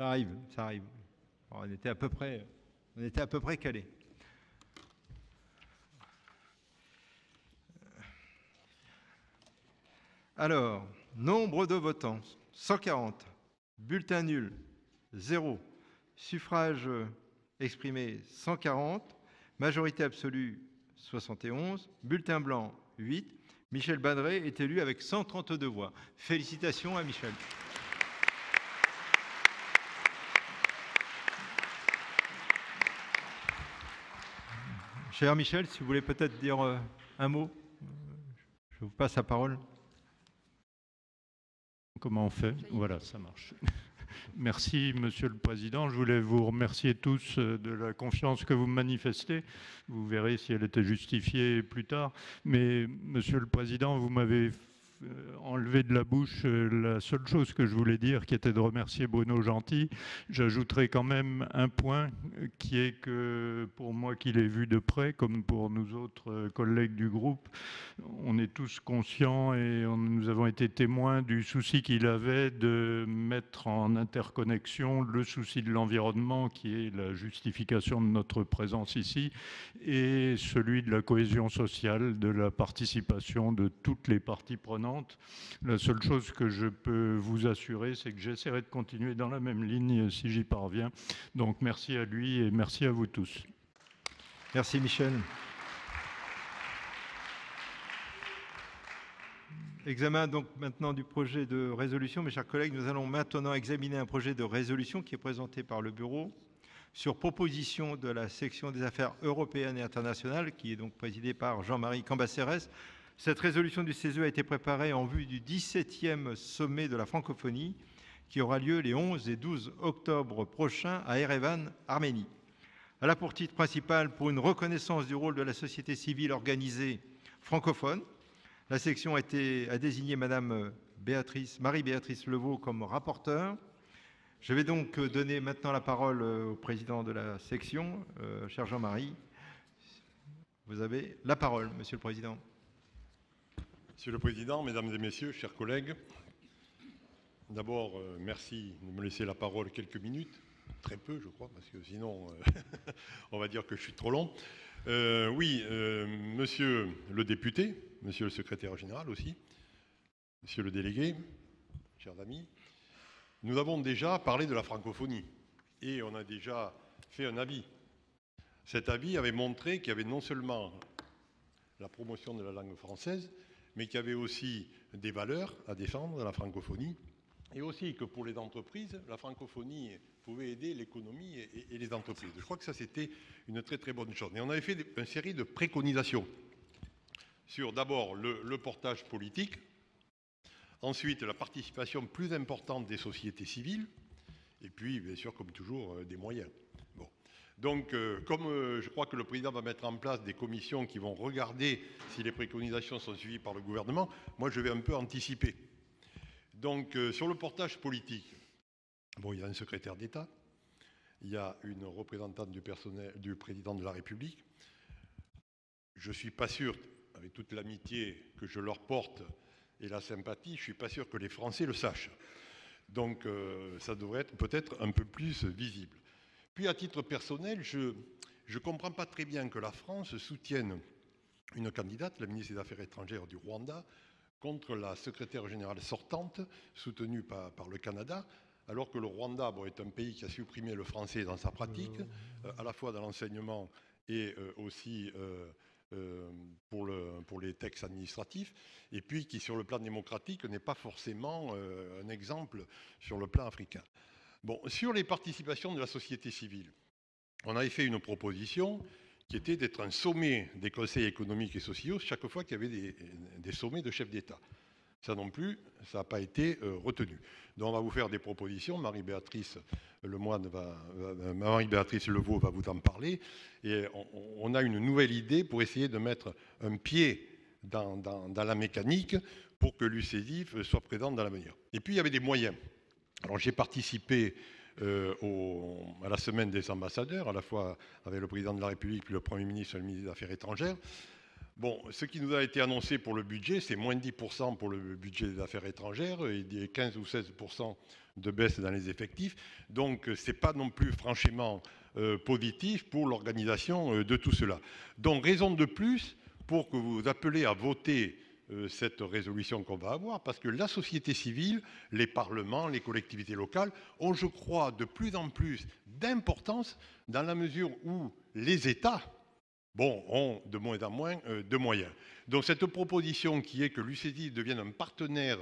Ça arrive, ça arrive. On était à peu près, on était à peu près calé. Alors, nombre de votants 140. Bulletin nul 0. Suffrage exprimé 140. Majorité absolue 71. Bulletin blanc 8. Michel Badré est élu avec 132 voix. Félicitations à Michel. Cher Michel, si vous voulez peut-être dire euh, un mot, je vous passe la parole. Comment on fait? Voilà, ça marche. <laughs> Merci, Monsieur le Président. Je voulais vous remercier tous euh, de la confiance que vous manifestez. Vous verrez si elle était justifiée plus tard. Mais, Monsieur le Président, vous m'avez euh, enlevé de la bouche euh, la seule chose que je voulais dire, qui était de remercier Bruno Gentil. J'ajouterai quand même un point euh, qui est que pour moi qui l'ai vu de près, comme pour nous autres collègues du groupe, on est tous conscients et nous avons été témoins du souci qu'il avait de mettre en interconnexion le souci de l'environnement, qui est la justification de notre présence ici, et celui de la cohésion sociale, de la participation de toutes les parties prenantes la seule chose que je peux vous assurer, c'est que j'essaierai de continuer dans la même ligne si j'y parviens. Donc merci à lui et merci à vous tous. Merci Michel. Examen donc maintenant du projet de résolution. Mes chers collègues, nous allons maintenant examiner un projet de résolution qui est présenté par le Bureau sur proposition de la section des affaires européennes et internationales, qui est donc présidée par Jean-Marie Cambacérès, cette résolution du CESE a été préparée en vue du 17e sommet de la francophonie qui aura lieu les 11 et 12 octobre prochains à Erevan, Arménie. Elle a pour titre principal pour une reconnaissance du rôle de la société civile organisée francophone. La section a, désigné Madame Béatrice, Marie-Béatrice Levaux comme rapporteur. Je vais donc donner maintenant la parole au président de la section, euh, cher Jean-Marie. Vous avez la parole, Monsieur le Président. Monsieur le Président, Mesdames et Messieurs, chers collègues, d'abord, euh, merci de me laisser la parole quelques minutes, très peu je crois, parce que sinon euh, <laughs> on va dire que je suis trop long. Euh, oui, Monsieur le député, Monsieur le secrétaire général aussi, Monsieur le délégué, chers amis, nous avons déjà parlé de la francophonie et on a déjà fait un avis. Cet avis avait montré qu'il y avait non seulement la promotion de la langue française, mais qui avait aussi des valeurs à défendre dans la francophonie, et aussi que pour les entreprises, la francophonie pouvait aider l'économie et, les entreprises. Je crois que ça, c'était une très très bonne chose. Et on avait fait une série de préconisations sur d'abord le, le portage politique, ensuite la participation plus importante des sociétés civiles, et puis, bien sûr, comme toujours, euh, des moyens. Donc, euh, comme euh, je crois que le président va mettre en place des commissions qui vont regarder si les préconisations sont suivies par le gouvernement, moi je vais un peu anticiper. Donc, euh, sur le portage politique, bon, il y a un secrétaire d'État, il y a une représentante du, personnel, du président de la République. Je ne suis pas sûr, avec toute l'amitié que je leur porte et la sympathie, je ne suis pas sûr que les Français le sachent. Donc, ça devrait être peut-être un peu plus visible. Puis à titre personnel, je ne comprends pas très bien que la France soutienne une candidate, la ministre des Affaires étrangères du Rwanda, contre la secrétaire générale sortante, soutenue par, le Canada, alors que le Rwanda est un pays qui a supprimé le français dans sa pratique, euh, à la fois dans l'enseignement et euh, aussi euh, pour, le, pour, les textes administratifs, et puis qui, sur le plan démocratique, n'est pas forcément un exemple sur le plan africain. Sur les participations de la société civile, on avait fait une proposition qui était d'être un sommet des conseils économiques et sociaux chaque fois qu'il y avait des, sommets de chefs d'État. Ça non plus, ça n'a pas été euh, retenu. Donc on va vous faire des propositions. Marie-Béatrice Lemoine va, Marie-Béatrice Levaux va vous en parler. Et on, a une nouvelle idée pour essayer de mettre un pied dans, dans la mécanique pour que l'UCDIF soit présente dans l'avenir. Et puis il y avait des moyens. Alors j'ai participé euh, à la semaine des ambassadeurs, à la fois avec le président de la République, le Premier ministre et le ministre des Affaires étrangères. Bon, ce qui nous a été annoncé pour le budget, c'est moins de 10% pour le budget des affaires étrangères et des 15 ou 16% de baisse dans les effectifs. Donc, ce n'est pas non plus franchement euh, positif pour l'organisation euh, de tout cela. Donc, raison de plus pour que vous appelez à voter cette résolution qu'on va avoir, parce que la société civile, les parlements, les collectivités locales ont, je crois, de plus en plus d'importance dans la mesure où les États ont de moins en moins euh, de moyens. Donc cette proposition qui est que l'UCD devienne un partenaire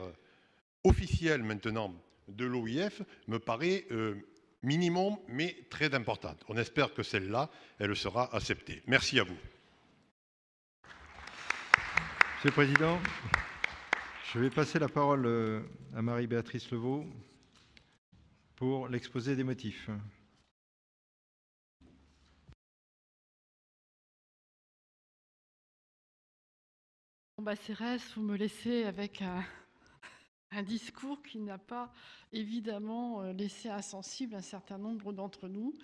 officiel maintenant de l'OIF me paraît euh, minimum, mais très importante. On espère que celle-là, elle sera acceptée. Merci à vous. Monsieur le Président, je vais passer la parole euh, à Marie-Béatrice Levaux pour l'exposé des motifs. Bah, Cérès, vous me laissez avec un, <laughs> un discours qui n'a pas évidemment euh, laissé insensible un certain nombre d'entre nous.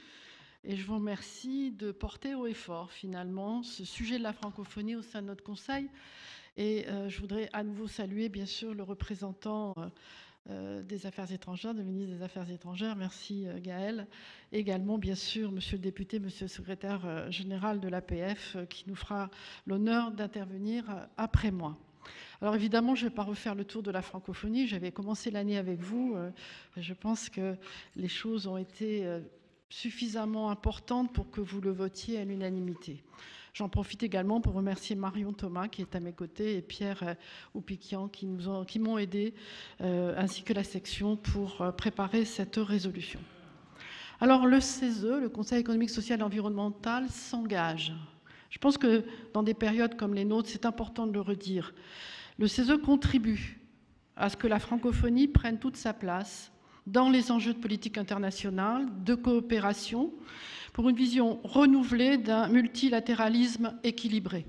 Et je vous remercie de porter haut et fort finalement ce sujet de la francophonie au sein de notre Conseil. Et euh, je voudrais à nouveau saluer bien sûr le représentant euh, des Affaires étrangères, le ministre des Affaires étrangères, merci Gaël. également bien sûr monsieur le député, monsieur le secrétaire général de l'APF qui nous fera l'honneur d'intervenir après moi. Alors évidemment, je ne vais pas refaire le tour de la francophonie. J'avais commencé l'année avec vous. Euh, je pense que les choses ont été euh, suffisamment importantes pour que vous le votiez à l'unanimité. J'en profite également pour remercier Marion Thomas qui est à mes côtés et Pierre euh, Oupiquian qui m'ont aidé, ainsi que la section pour préparer cette résolution. Alors le CESE, le Conseil économique, social et environnemental, s'engage. Je pense que dans des périodes comme les nôtres, c'est important de le redire. Le CESE contribue à ce que la francophonie prenne toute sa place dans les enjeux de politique internationale, de coopération, pour une vision renouvelée d'un multilatéralisme équilibré.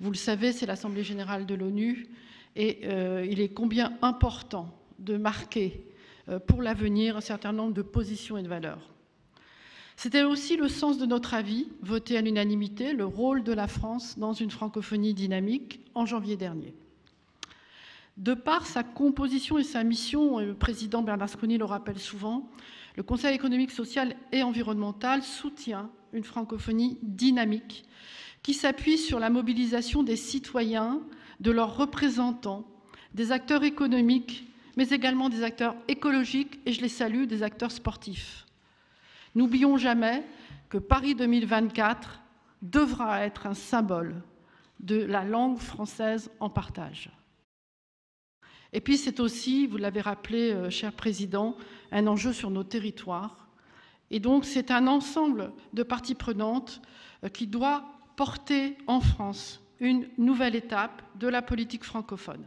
Vous le savez, c'est l'Assemblée générale de l'ONU et euh, il est combien important de marquer euh, pour l'avenir un certain nombre de positions et de valeurs. C'était aussi le sens de notre avis, voté à l'unanimité, le rôle de la France dans une francophonie dynamique en janvier dernier. De par sa composition et sa mission, et le président Bernard Sconi le rappelle souvent, le Conseil économique, social et environnemental soutient une francophonie dynamique qui s'appuie sur la mobilisation des citoyens, de leurs représentants, des acteurs économiques, mais également des acteurs écologiques et je les salue, des acteurs sportifs. N'oublions jamais que Paris 2024 devra être un symbole de la langue française en partage. Et puis c'est aussi, vous l'avez rappelé, euh, cher Président, un enjeu sur nos territoires. Et donc c'est un ensemble de parties prenantes euh, qui doit porter en France une nouvelle étape de la politique francophone.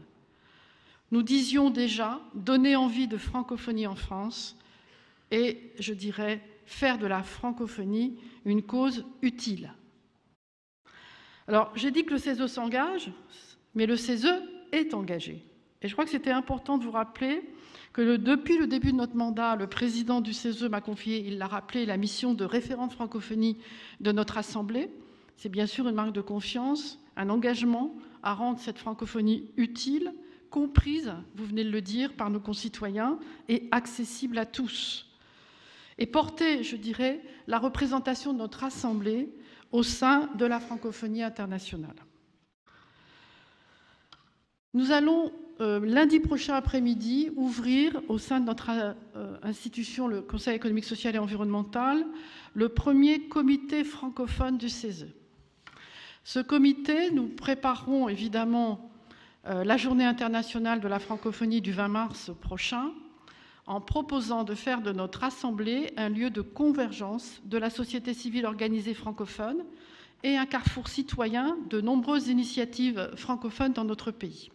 Nous disions déjà donner envie de francophonie en France et, je dirais, faire de la francophonie une cause utile. Alors, j'ai dit que le CESE s'engage, mais le CESE est engagé. Et je crois que c'était important de vous rappeler que depuis le début de notre mandat, le président du CESE m'a confié, il l'a rappelé, la mission de référent francophonie de notre Assemblée. C'est bien sûr une marque de confiance, un engagement à rendre cette francophonie utile, comprise, vous venez de le dire, par nos concitoyens et accessible à tous. Et porter, je dirais, la représentation de notre Assemblée au sein de la francophonie internationale. Nous allons euh, lundi prochain après-midi ouvrir au sein de notre euh, institution, le Conseil économique, social et environnemental, le premier comité francophone du CESE. Ce comité, nous préparerons évidemment euh, la journée internationale de la francophonie du 20 mars prochain en proposant de faire de notre assemblée un lieu de convergence de la société civile organisée francophone et un carrefour citoyen de nombreuses initiatives francophones dans notre pays.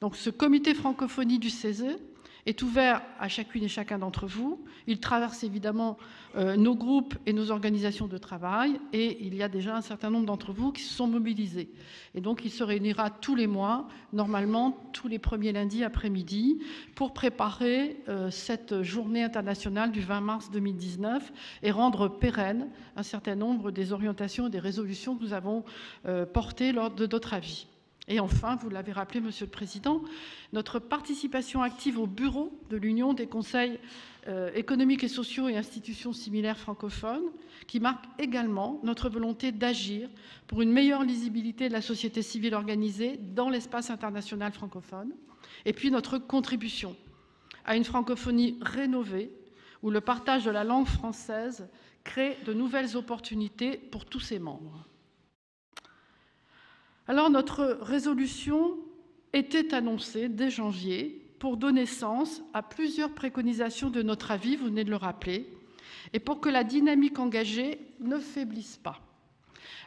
Donc ce comité francophonie du CESE est ouvert à chacune et chacun d'entre vous. Il traverse évidemment euh, nos groupes et nos organisations de travail et il y a déjà un certain nombre d'entre vous qui se sont mobilisés. Et donc il se réunira tous les mois, normalement tous les premiers lundis après-midi, pour préparer euh, cette journée internationale du 20 mars 2019 et rendre pérenne un certain nombre des orientations et des résolutions que nous avons euh, portées lors de notre avis. Et enfin, vous l'avez rappelé, Monsieur le Président, notre participation active au bureau de l'Union des conseils euh, économiques et sociaux et institutions similaires francophones, qui marque également notre volonté d'agir pour une meilleure lisibilité de la société civile organisée dans l'espace international francophone, et puis notre contribution à une francophonie rénovée, où le partage de la langue française crée de nouvelles opportunités pour tous ses membres. Alors notre résolution était annoncée dès janvier pour donner sens à plusieurs préconisations de notre avis, vous venez de le rappeler, et pour que la dynamique engagée ne faiblisse pas.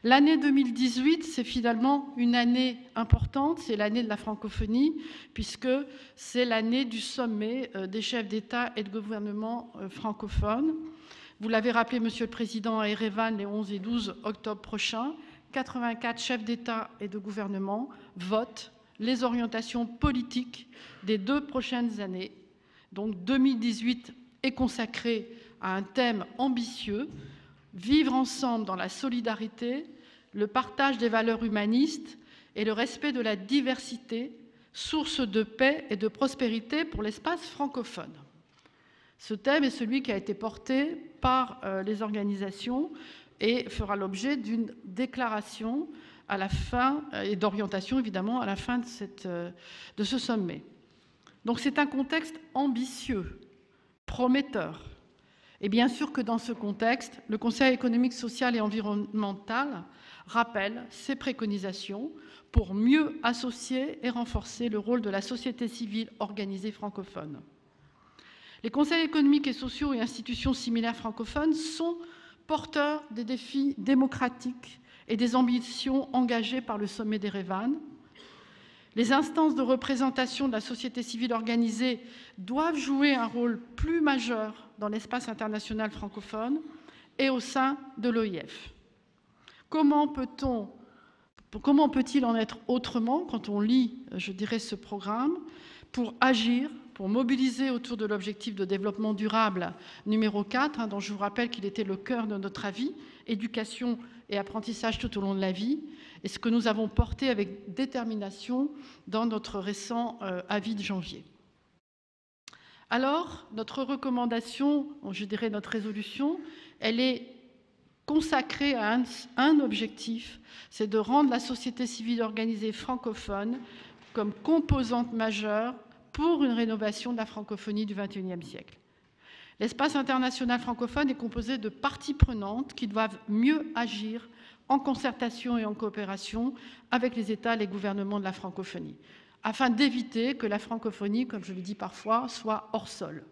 L'année 2018, c'est finalement une année importante, c'est l'année de la francophonie, puisque c'est l'année du sommet euh, des chefs d'État et de gouvernement euh, francophones. Vous l'avez rappelé, Monsieur le Président, à Erevan les 11 et 12 octobre prochains, 84 chefs d'État et de gouvernement votent les orientations politiques des deux prochaines années. Donc 2018 est consacré à un thème ambitieux, vivre ensemble dans la solidarité, le partage des valeurs humanistes et le respect de la diversité, source de paix et de prospérité pour l'espace francophone. Ce thème est celui qui a été porté par euh, les organisations et fera l'objet d'une déclaration à la fin, euh, et d'orientation évidemment, à la fin euh, de ce sommet. Donc c'est un contexte ambitieux, prometteur. Et bien sûr que dans ce contexte, le Conseil économique, social et environnemental rappelle ses préconisations pour mieux associer et renforcer le rôle de la société civile organisée francophone. Les conseils économiques et sociaux et institutions similaires francophones sont porteur des défis démocratiques et des ambitions engagées par le sommet d'Erevan. Les instances de représentation de la société civile organisée doivent jouer un rôle plus majeur dans l'espace international francophone et au sein de l'OIF. Comment peut-on peut-il en être autrement quand on lit, je dirais, ce programme pour agir pour mobiliser autour de l'objectif de développement durable numéro 4, hein, dont je vous rappelle qu'il était le cœur de notre avis, éducation et apprentissage tout au long de la vie, et ce que nous avons porté avec détermination dans notre récent euh, avis de janvier. Alors, notre recommandation, je dirais notre résolution, elle est consacrée à un, un objectif, c'est de rendre la société civile organisée francophone comme composante majeure pour une rénovation de la francophonie du XXIe siècle. L'espace international francophone est composé de parties prenantes qui doivent mieux agir en concertation et en coopération avec les États et les gouvernements de la francophonie, afin d'éviter que la francophonie, comme je le dis parfois, soit hors sol.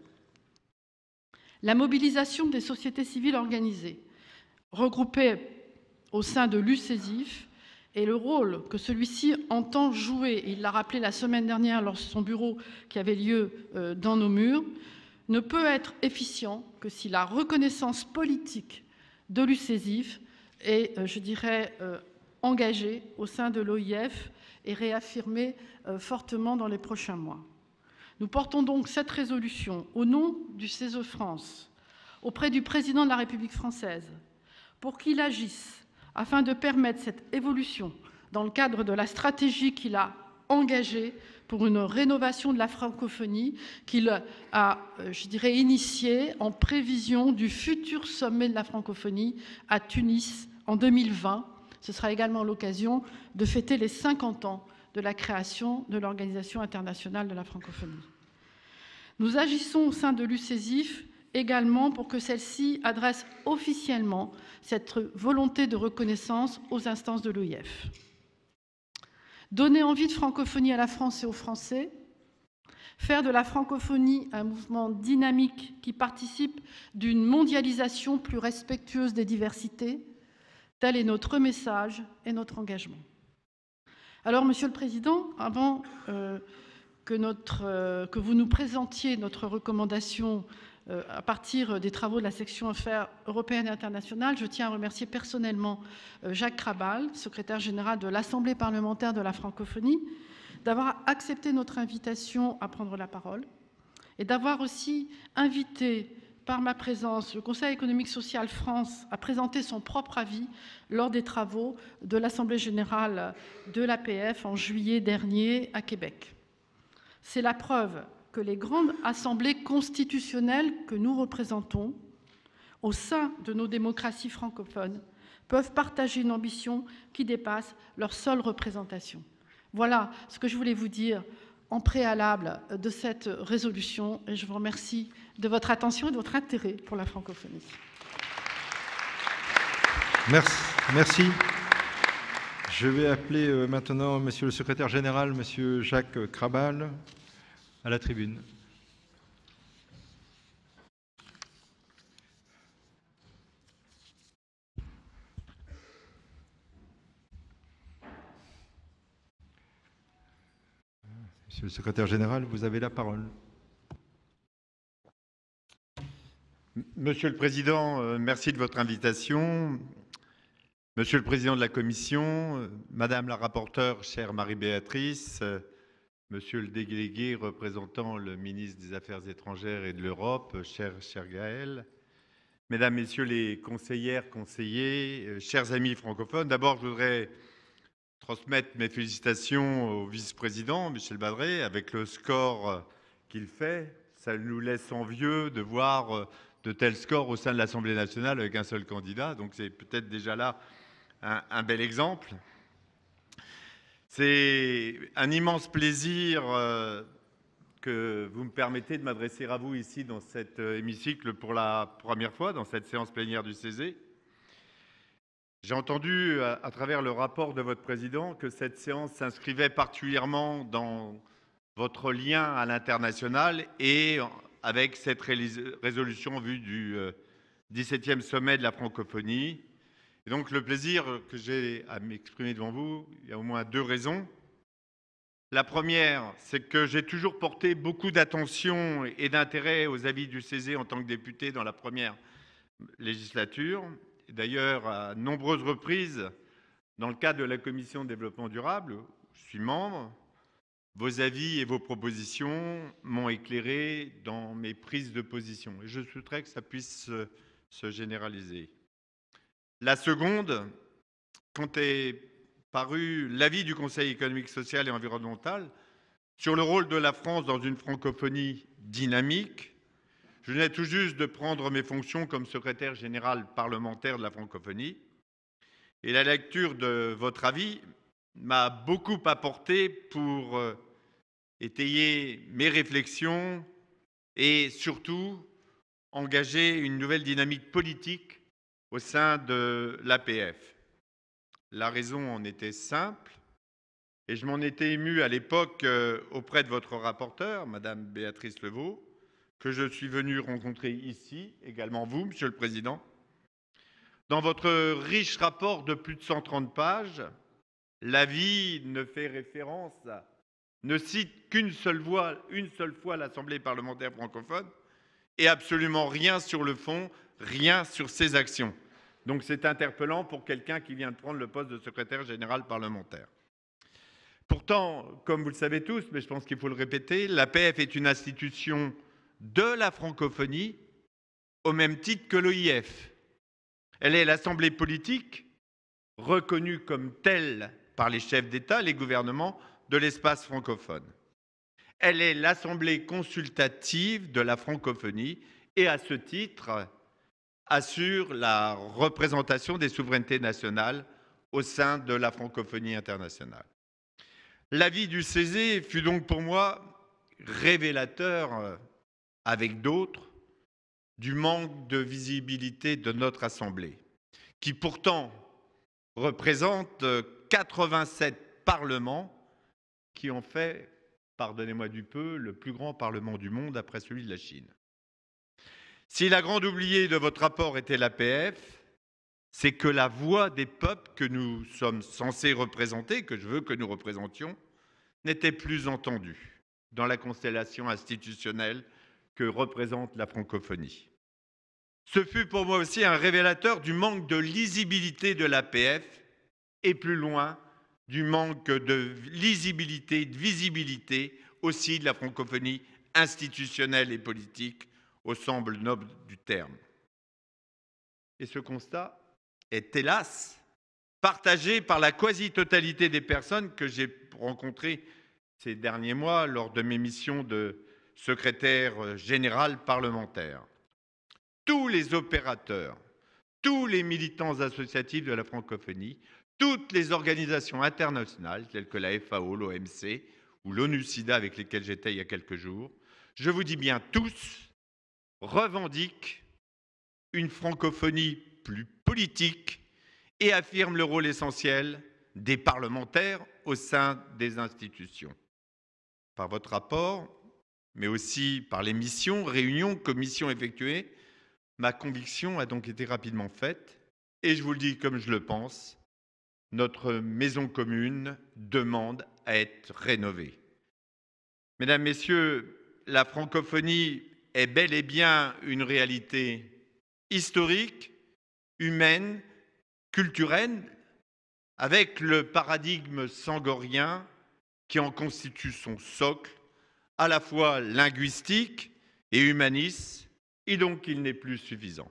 La mobilisation des sociétés civiles organisées, regroupées au sein de l'UCESIF, et le rôle que celui-ci entend jouer, il l'a rappelé la semaine dernière lors de son bureau qui avait lieu euh, dans nos murs, ne peut être efficient que si la reconnaissance politique de l'UCESIF est, euh, je dirais, euh, engagée au sein de l'OIF et réaffirmée fortement dans les prochains mois. Nous portons donc cette résolution au nom du CESE France auprès du président de la République française pour qu'il agisse afin de permettre cette évolution dans le cadre de la stratégie qu'il a engagée pour une rénovation de la francophonie qu'il a, euh, je dirais, initiée en prévision du futur sommet de la francophonie à Tunis en 2020. Ce sera également l'occasion de fêter les 50 ans de la création de l'Organisation internationale de la francophonie. Nous agissons au sein de l'UCESIF également pour que celle-ci adresse officiellement cette volonté de reconnaissance aux instances de l'OIF. Donner envie de francophonie à la France et aux Français, faire de la francophonie un mouvement dynamique qui participe d'une mondialisation plus respectueuse des diversités, tel est notre message et notre engagement. Alors, Monsieur le Président, avant euh, euh, que, vous nous présentiez notre recommandation à partir des travaux de la section affaires européennes et internationales, je tiens à remercier personnellement euh, Jacques Krabal, secrétaire général de l'Assemblée parlementaire de la francophonie, d'avoir accepté notre invitation à prendre la parole et d'avoir aussi invité par ma présence, le Conseil économique social France a présenté son propre avis lors des travaux de l'Assemblée générale de l'APF en juillet dernier à Québec. C'est la preuve que les grandes assemblées constitutionnelles que nous représentons au sein de nos démocraties francophones peuvent partager une ambition qui dépasse leur seule représentation. Voilà ce que je voulais vous dire en préalable de cette résolution et je vous remercie de votre attention et de votre intérêt pour la francophonie. Merci. Je vais appeler euh, maintenant Monsieur le secrétaire général, Monsieur Jacques Crabal, à la tribune. Monsieur le secrétaire général, vous avez la parole. Monsieur le Président, euh, merci de votre invitation. Monsieur le Président de la Commission, euh, Madame la rapporteure, chère Marie-Béatrice, euh, Monsieur le délégué représentant le ministre des Affaires étrangères et de l'Europe, cher, cher Gaël, Mesdames, Messieurs les conseillères, conseillers, chers amis francophones, d'abord je voudrais transmettre mes félicitations au vice-président Michel Badré avec le score qu'il fait. Ça nous laisse envieux de voir de tels scores au sein de l'Assemblée nationale avec un seul candidat. Donc c'est peut-être déjà là un, bel exemple. C'est un immense plaisir euh, que vous me permettez de m'adresser à vous ici dans cet euh, hémicycle pour la première fois, dans cette séance plénière du CESE. J'ai entendu à, travers le rapport de votre président que cette séance s'inscrivait particulièrement dans votre lien à l'international et avec cette résolution vue du 17e euh, sommet de la francophonie. Et donc le plaisir que j'ai à m'exprimer devant vous, il y a au moins deux raisons. La première, c'est que j'ai toujours porté beaucoup d'attention et d'intérêt aux avis du CESE en tant que député dans la première législature. D'ailleurs, à nombreuses reprises, dans le cadre de la commission développement durable, je suis membre, vos avis et vos propositions m'ont éclairé dans mes prises de position et je souhaiterais que ça puisse se généraliser. La seconde, quand est paru l'avis du Conseil économique, social et environnemental sur le rôle de la France dans une francophonie dynamique, je venais tout juste de prendre mes fonctions comme secrétaire général parlementaire de la francophonie. Et la lecture de votre avis m'a beaucoup apporté pour euh, étayer mes réflexions et surtout engager une nouvelle dynamique politique au sein de l'APF. La raison en était simple et je m'en étais ému à l'époque euh, auprès de votre rapporteur, Madame Béatrice Levaux, que je suis venu rencontrer ici, également vous, Monsieur le Président. Dans votre riche rapport de plus de 130 pages, L'avis ne fait référence, ne cite qu'une seule, une seule fois l'Assemblée parlementaire francophone et absolument rien sur le fond, rien sur ses actions. Donc c'est interpellant pour quelqu'un qui vient de prendre le poste de secrétaire général parlementaire. Pourtant, comme vous le savez tous, mais je pense qu'il faut le répéter, l'APF est une institution de la francophonie au même titre que l'OIF. Elle est l'assemblée politique reconnue comme telle par les chefs d'État, les gouvernements de l'espace francophone. Elle est l'assemblée consultative de la francophonie et à ce titre assure la représentation des souverainetés nationales au sein de la francophonie internationale. L'avis du CESE fut donc pour moi révélateur, avec d'autres, du manque de visibilité de notre Assemblée, qui pourtant représente 87 parlements qui ont fait, pardonnez-moi du peu, le plus grand parlement du monde après celui de la Chine. Si la grande oubliée de votre rapport était l'APF, c'est que la voix des peuples que nous sommes censés représenter, que je veux que nous représentions, n'était plus entendue dans la constellation institutionnelle que représente la francophonie. Ce fut pour moi aussi un révélateur du manque de lisibilité de l'APF et plus loin du manque de lisibilité, de visibilité aussi de la francophonie institutionnelle et politique au sens noble du terme. Et ce constat est hélas partagé par la quasi-totalité des personnes que j'ai rencontrées ces derniers mois lors de mes missions de secrétaire général parlementaire. Tous les opérateurs, tous les militants associatifs de la francophonie, toutes les organisations internationales telles que la FAO, l'OMC ou l'ONU-SIDA avec lesquelles j'étais il y a quelques jours, je vous dis bien tous, revendiquent une francophonie plus politique et affirment le rôle essentiel des parlementaires au sein des institutions. Par votre rapport, mais aussi par les missions, réunions, commissions effectuées, ma conviction a donc été rapidement faite et je vous le dis comme je le pense, notre maison commune demande à être rénovée. Mesdames, Messieurs, la francophonie est bel et bien une réalité historique, humaine, culturelle, avec le paradigme sangorien qui en constitue son socle, à la fois linguistique et humaniste, et donc il n'est plus suffisant.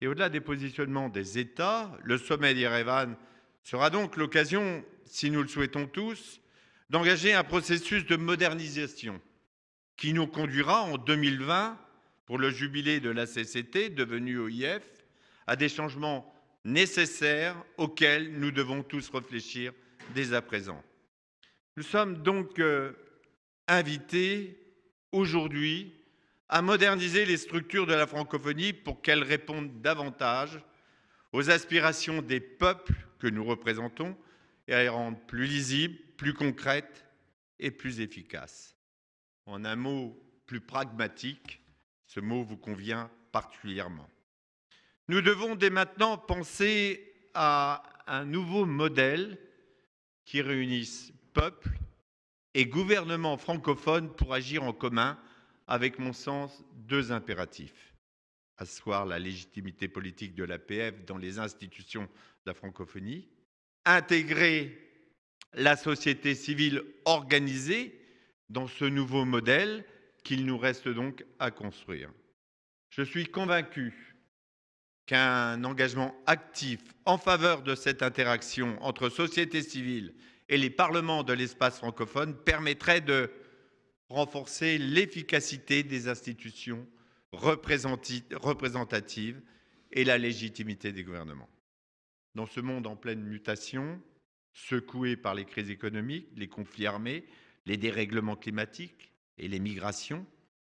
Et au-delà des positionnements des États, le sommet d'Irevan sera donc l'occasion, si nous le souhaitons tous, d'engager un processus de modernisation qui nous conduira en 2020, pour le jubilé de la CCT, devenu OIF, à des changements nécessaires auxquels nous devons tous réfléchir dès à présent. Nous sommes donc euh, invités aujourd'hui à moderniser les structures de la francophonie pour qu'elles répondent davantage aux aspirations des peuples que nous représentons et à les rendre plus lisibles, plus concrètes et plus efficaces. En un mot plus pragmatique, ce mot vous convient particulièrement. Nous devons dès maintenant penser à un nouveau modèle qui réunisse peuple et gouvernement francophone pour agir en commun avec, mon sens, deux impératifs. Asseoir la légitimité politique de l'APF dans les institutions de la francophonie, intégrer la société civile organisée dans ce nouveau modèle qu'il nous reste donc à construire. Je suis convaincu qu'un engagement actif en faveur de cette interaction entre société civile et les parlements de l'espace francophone permettrait de renforcer l'efficacité des institutions représentatives et la légitimité des gouvernements. Dans ce monde en pleine mutation, secoué par les crises économiques, les conflits armés, les dérèglements climatiques et les migrations,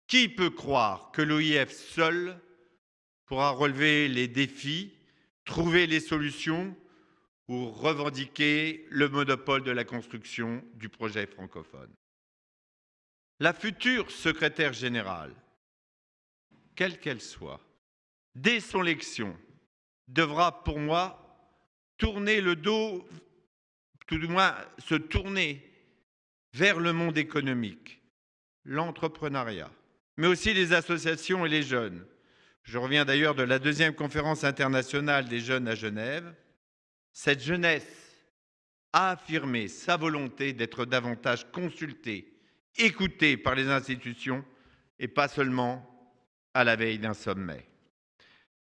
qui peut croire que l'OIF seul pourra relever les défis, trouver les solutions ou revendiquer le monopole de la construction du projet francophone? La future secrétaire générale, quelle qu'elle soit, dès son élection, devra pour moi tourner le dos, tout du moins se tourner vers le monde économique, l'entrepreneuriat, mais aussi les associations et les jeunes. Je reviens d'ailleurs de la deuxième conférence internationale des jeunes à Genève. Cette jeunesse a affirmé sa volonté d'être davantage consultée, écoutée par les institutions et pas seulement à la veille d'un sommet.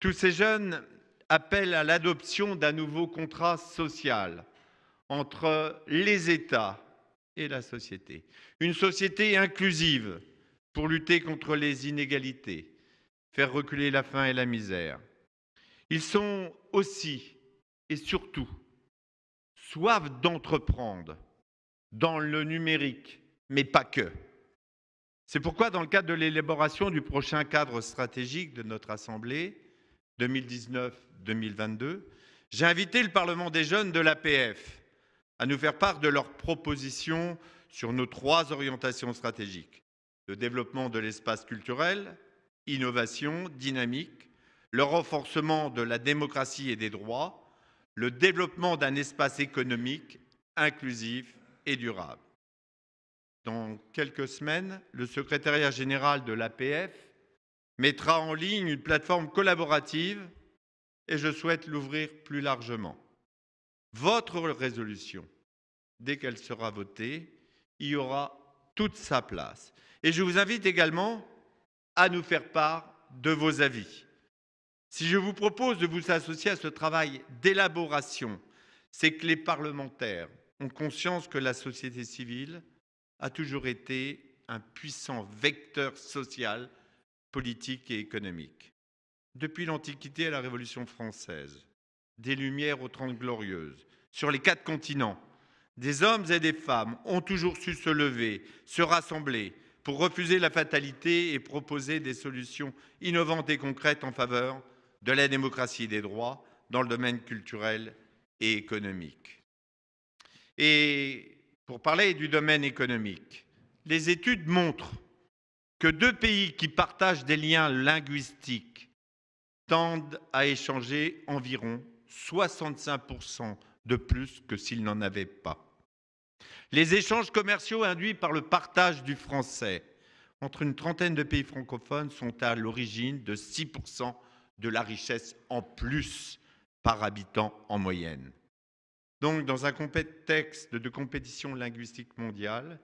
Tous ces jeunes appellent à l'adoption d'un nouveau contrat social entre les États et la société. Une société inclusive pour lutter contre les inégalités, faire reculer la faim et la misère. Ils sont aussi et surtout soif d'entreprendre dans le numérique, mais pas que. C'est pourquoi, dans le cadre de l'élaboration du prochain cadre stratégique de notre Assemblée 2019-2022, j'ai invité le Parlement des jeunes de l'APF à nous faire part de leurs propositions sur nos trois orientations stratégiques. Le développement de l'espace culturel, innovation, dynamique, le renforcement de la démocratie et des droits, le développement d'un espace économique inclusif et durable. Dans quelques semaines, le secrétariat général de l'APF mettra en ligne une plateforme collaborative et je souhaite l'ouvrir plus largement. Votre résolution, dès qu'elle sera votée, y aura toute sa place. Et je vous invite également à nous faire part de vos avis. Si je vous propose de vous associer à ce travail d'élaboration, c'est que les parlementaires ont conscience que la société civile a toujours été un puissant vecteur social, politique et économique. Depuis l'Antiquité à la Révolution française, des Lumières aux Trente Glorieuses, sur les quatre continents, des hommes et des femmes ont toujours su se lever, se rassembler pour refuser la fatalité et proposer des solutions innovantes et concrètes en faveur de la démocratie des droits dans le domaine culturel et économique. Et pour parler du domaine économique, les études montrent que deux pays qui partagent des liens linguistiques tendent à échanger environ 65% de plus que s'ils n'en avaient pas. Les échanges commerciaux induits par le partage du français entre une trentaine de pays francophones sont à l'origine de 6% de la richesse en plus par habitant en moyenne. Donc, dans un contexte de compétition linguistique mondiale,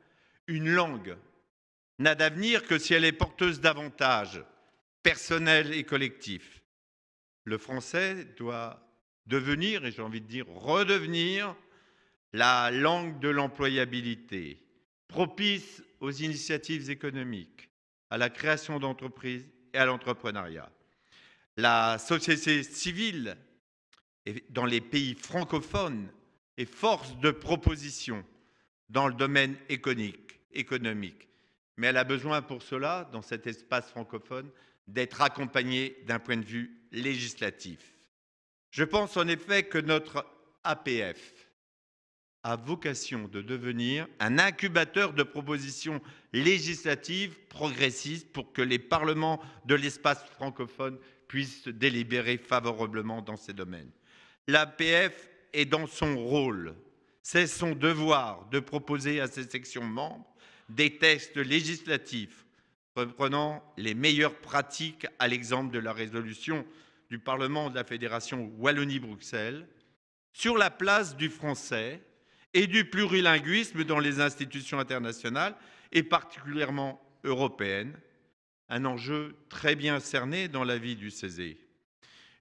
une langue n'a d'avenir que si elle est porteuse d'avantages personnels et collectifs. Le français doit devenir, et j'ai envie de dire redevenir, la langue de l'employabilité, propice aux initiatives économiques, à la création d'entreprises et à l'entrepreneuriat. La société civile dans les pays francophones est force de proposition dans le domaine économique. Mais elle a besoin pour cela, dans cet espace francophone, d'être accompagnée d'un point de vue législatif. Je pense en effet que notre APF a vocation de devenir un incubateur de propositions législatives progressistes pour que les parlements de l'espace francophone puissent délibérer favorablement dans ces domaines. L'APF est dans son rôle, c'est son devoir de proposer à ses sections membres des textes législatifs reprenant les meilleures pratiques à l'exemple de la résolution du Parlement de la Fédération Wallonie-Bruxelles sur la place du français et du plurilinguisme dans les institutions internationales et particulièrement européennes, un enjeu très bien cerné dans la vie du CESE.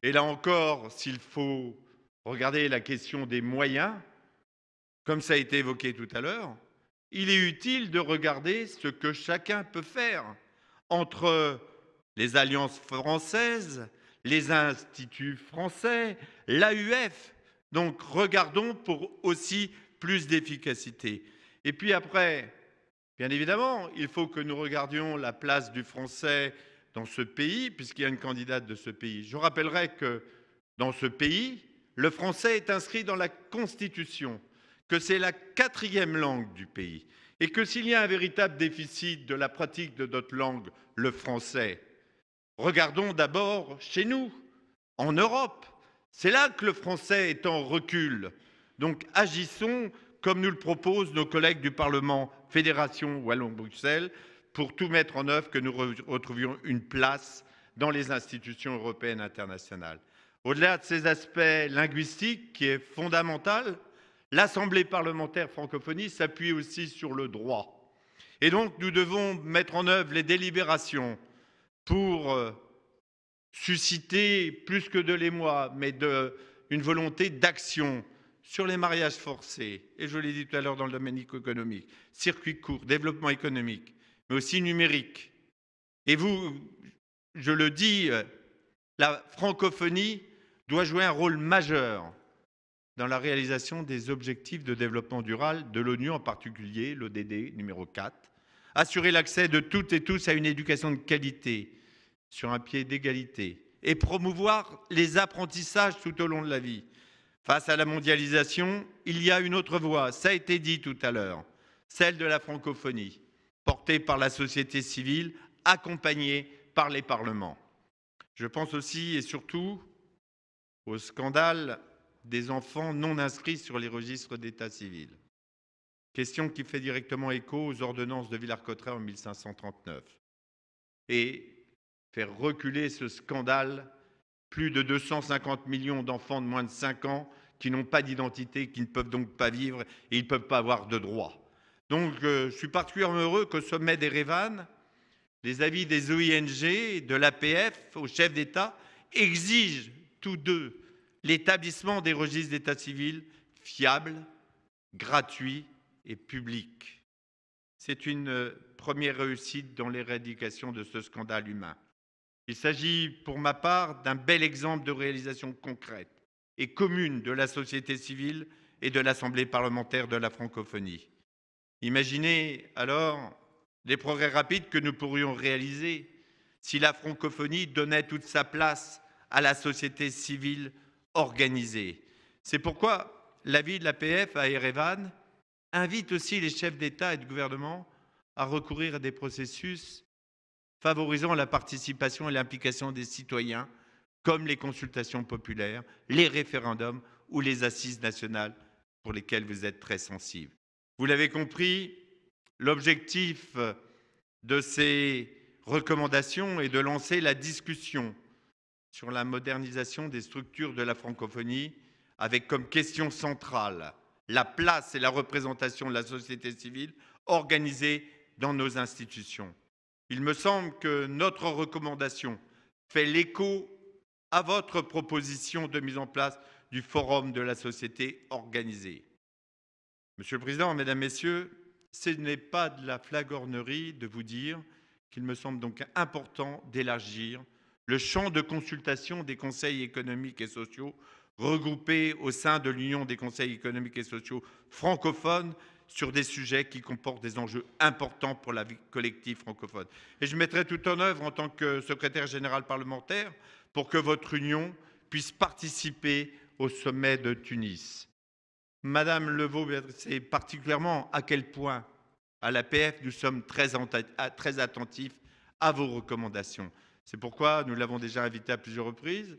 Et là encore, s'il faut regarder la question des moyens, comme ça a été évoqué tout à l'heure, il est utile de regarder ce que chacun peut faire entre les alliances françaises, les instituts français, l'AUF. Donc regardons pour aussi plus d'efficacité. Et puis après, bien évidemment, il faut que nous regardions la place du français dans ce pays, puisqu'il y a une candidate de ce pays. Je rappellerai que dans ce pays, le français est inscrit dans la Constitution, que c'est la quatrième langue du pays, et que s'il y a un véritable déficit de la pratique de notre langue, le français, regardons d'abord chez nous, en Europe. C'est là que le français est en recul. Donc agissons comme nous le proposent nos collègues du Parlement Fédération Wallon-Bruxelles pour tout mettre en œuvre que nous retrouvions une place dans les institutions européennes internationales. Au-delà de ces aspects linguistiques, qui est fondamental, l'Assemblée parlementaire francophonie s'appuie aussi sur le droit. Et donc, nous devons mettre en œuvre les délibérations pour euh, susciter plus que de l'émoi, mais une volonté d'action sur les mariages forcés, et je l'ai dit tout à l'heure dans le domaine économique, circuit court, développement économique, mais aussi numérique. Et vous, je le dis, euh, la francophonie doit jouer un rôle majeur dans la réalisation des objectifs de développement durable de l'ONU, en particulier l'ODD numéro 4, assurer l'accès de toutes et tous à une éducation de qualité sur un pied d'égalité et promouvoir les apprentissages tout au long de la vie, Face à la mondialisation, il y a une autre voie, ça a été dit tout à l'heure, celle de la francophonie, portée par la société civile, accompagnée par les parlements. Je pense aussi et surtout au scandale des enfants non inscrits sur les registres d'état civil. Question qui fait directement écho aux ordonnances de Villars-Cotterêts en 1539. Et faire reculer ce scandale plus de 250 millions d'enfants de moins de 5 ans qui n'ont pas d'identité, qui ne peuvent donc pas vivre et ils ne peuvent pas avoir de droits. Donc euh, je suis particulièrement heureux qu'au sommet des les avis des OING et de l'APF au chef d'État exigent tous deux l'établissement des registres d'état civil fiables, gratuits et publics. C'est une première réussite dans l'éradication de ce scandale humain. Il s'agit pour ma part d'un bel exemple de réalisation concrète et commune de la société civile et de l'Assemblée parlementaire de la francophonie. Imaginez alors les progrès rapides que nous pourrions réaliser si la francophonie donnait toute sa place à la société civile organisée. C'est pourquoi l'avis de l'APF à Erevan invite aussi les chefs d'État et de gouvernement à recourir à des processus favorisant la participation et l'implication des citoyens, comme les consultations populaires, les référendums ou les assises nationales pour lesquelles vous êtes très sensibles. Vous l'avez compris, l'objectif de ces recommandations est de lancer la discussion sur la modernisation des structures de la francophonie avec comme question centrale la place et la représentation de la société civile organisée dans nos institutions. Il me semble que notre recommandation fait l'écho à votre proposition de mise en place du Forum de la société organisée. Monsieur le Président, Mesdames, Messieurs, ce n'est pas de la flagornerie de vous dire qu'il me semble donc important d'élargir le champ de consultation des conseils économiques et sociaux regroupés au sein de l'Union des conseils économiques et sociaux francophones sur des sujets qui comportent des enjeux importants pour la vie collective francophone. Et je mettrai tout en œuvre en tant que secrétaire général parlementaire pour que votre union puisse participer au sommet de Tunis. Madame Levaux, c'est particulièrement à quel point à l'APF nous sommes très, très attentifs à vos recommandations. C'est pourquoi nous l'avons déjà invité à plusieurs reprises,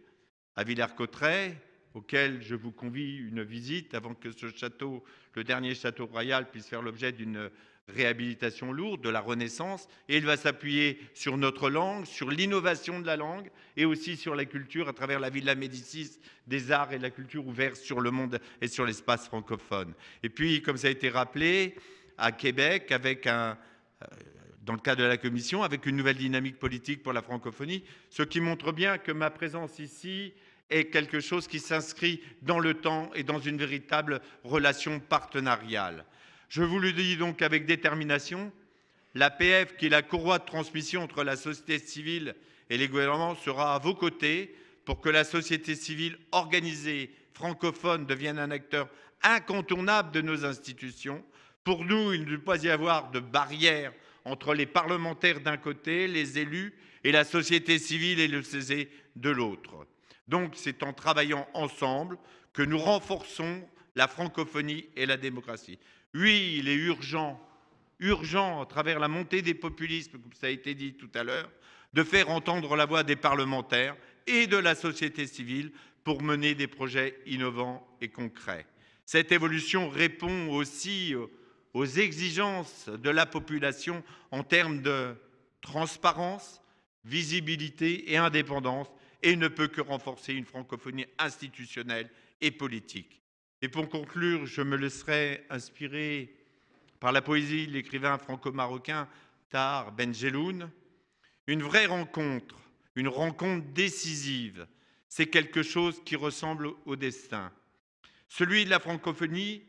à Villers-Cotterêts, auquel je vous convie une visite avant que ce château, le dernier château royal, puisse faire l'objet d'une réhabilitation lourde, de la Renaissance, et il va s'appuyer sur notre langue, sur l'innovation de la langue, et aussi sur la culture à travers la Villa Médicis, des arts et la culture ouverts sur le monde et sur l'espace francophone. Et puis, comme ça a été rappelé, à Québec, avec un, euh, dans le cadre de la Commission, avec une nouvelle dynamique politique pour la francophonie, ce qui montre bien que ma présence ici est quelque chose qui s'inscrit dans le temps et dans une véritable relation partenariale. Je vous le dis donc avec détermination, l'APF, qui est la courroie de transmission entre la société civile et les gouvernements, sera à vos côtés pour que la société civile organisée francophone devienne un acteur incontournable de nos institutions. Pour nous, il ne doit pas y avoir de barrière entre les parlementaires d'un côté, les élus, et la société civile et le CESE de l'autre. Donc c'est en travaillant ensemble que nous renforçons la francophonie et la démocratie. Oui, il est urgent, urgent, à travers la montée des populismes, comme ça a été dit tout à l'heure, de faire entendre la voix des parlementaires et de la société civile pour mener des projets innovants et concrets. Cette évolution répond aussi aux exigences de la population en termes de transparence, visibilité et indépendance et ne peut que renforcer une francophonie institutionnelle et politique. Et pour conclure, je me laisserai inspirer par la poésie de l'écrivain franco-marocain Tar Benjeloun. Une vraie rencontre, une rencontre décisive, c'est quelque chose qui ressemble au destin. Celui de la francophonie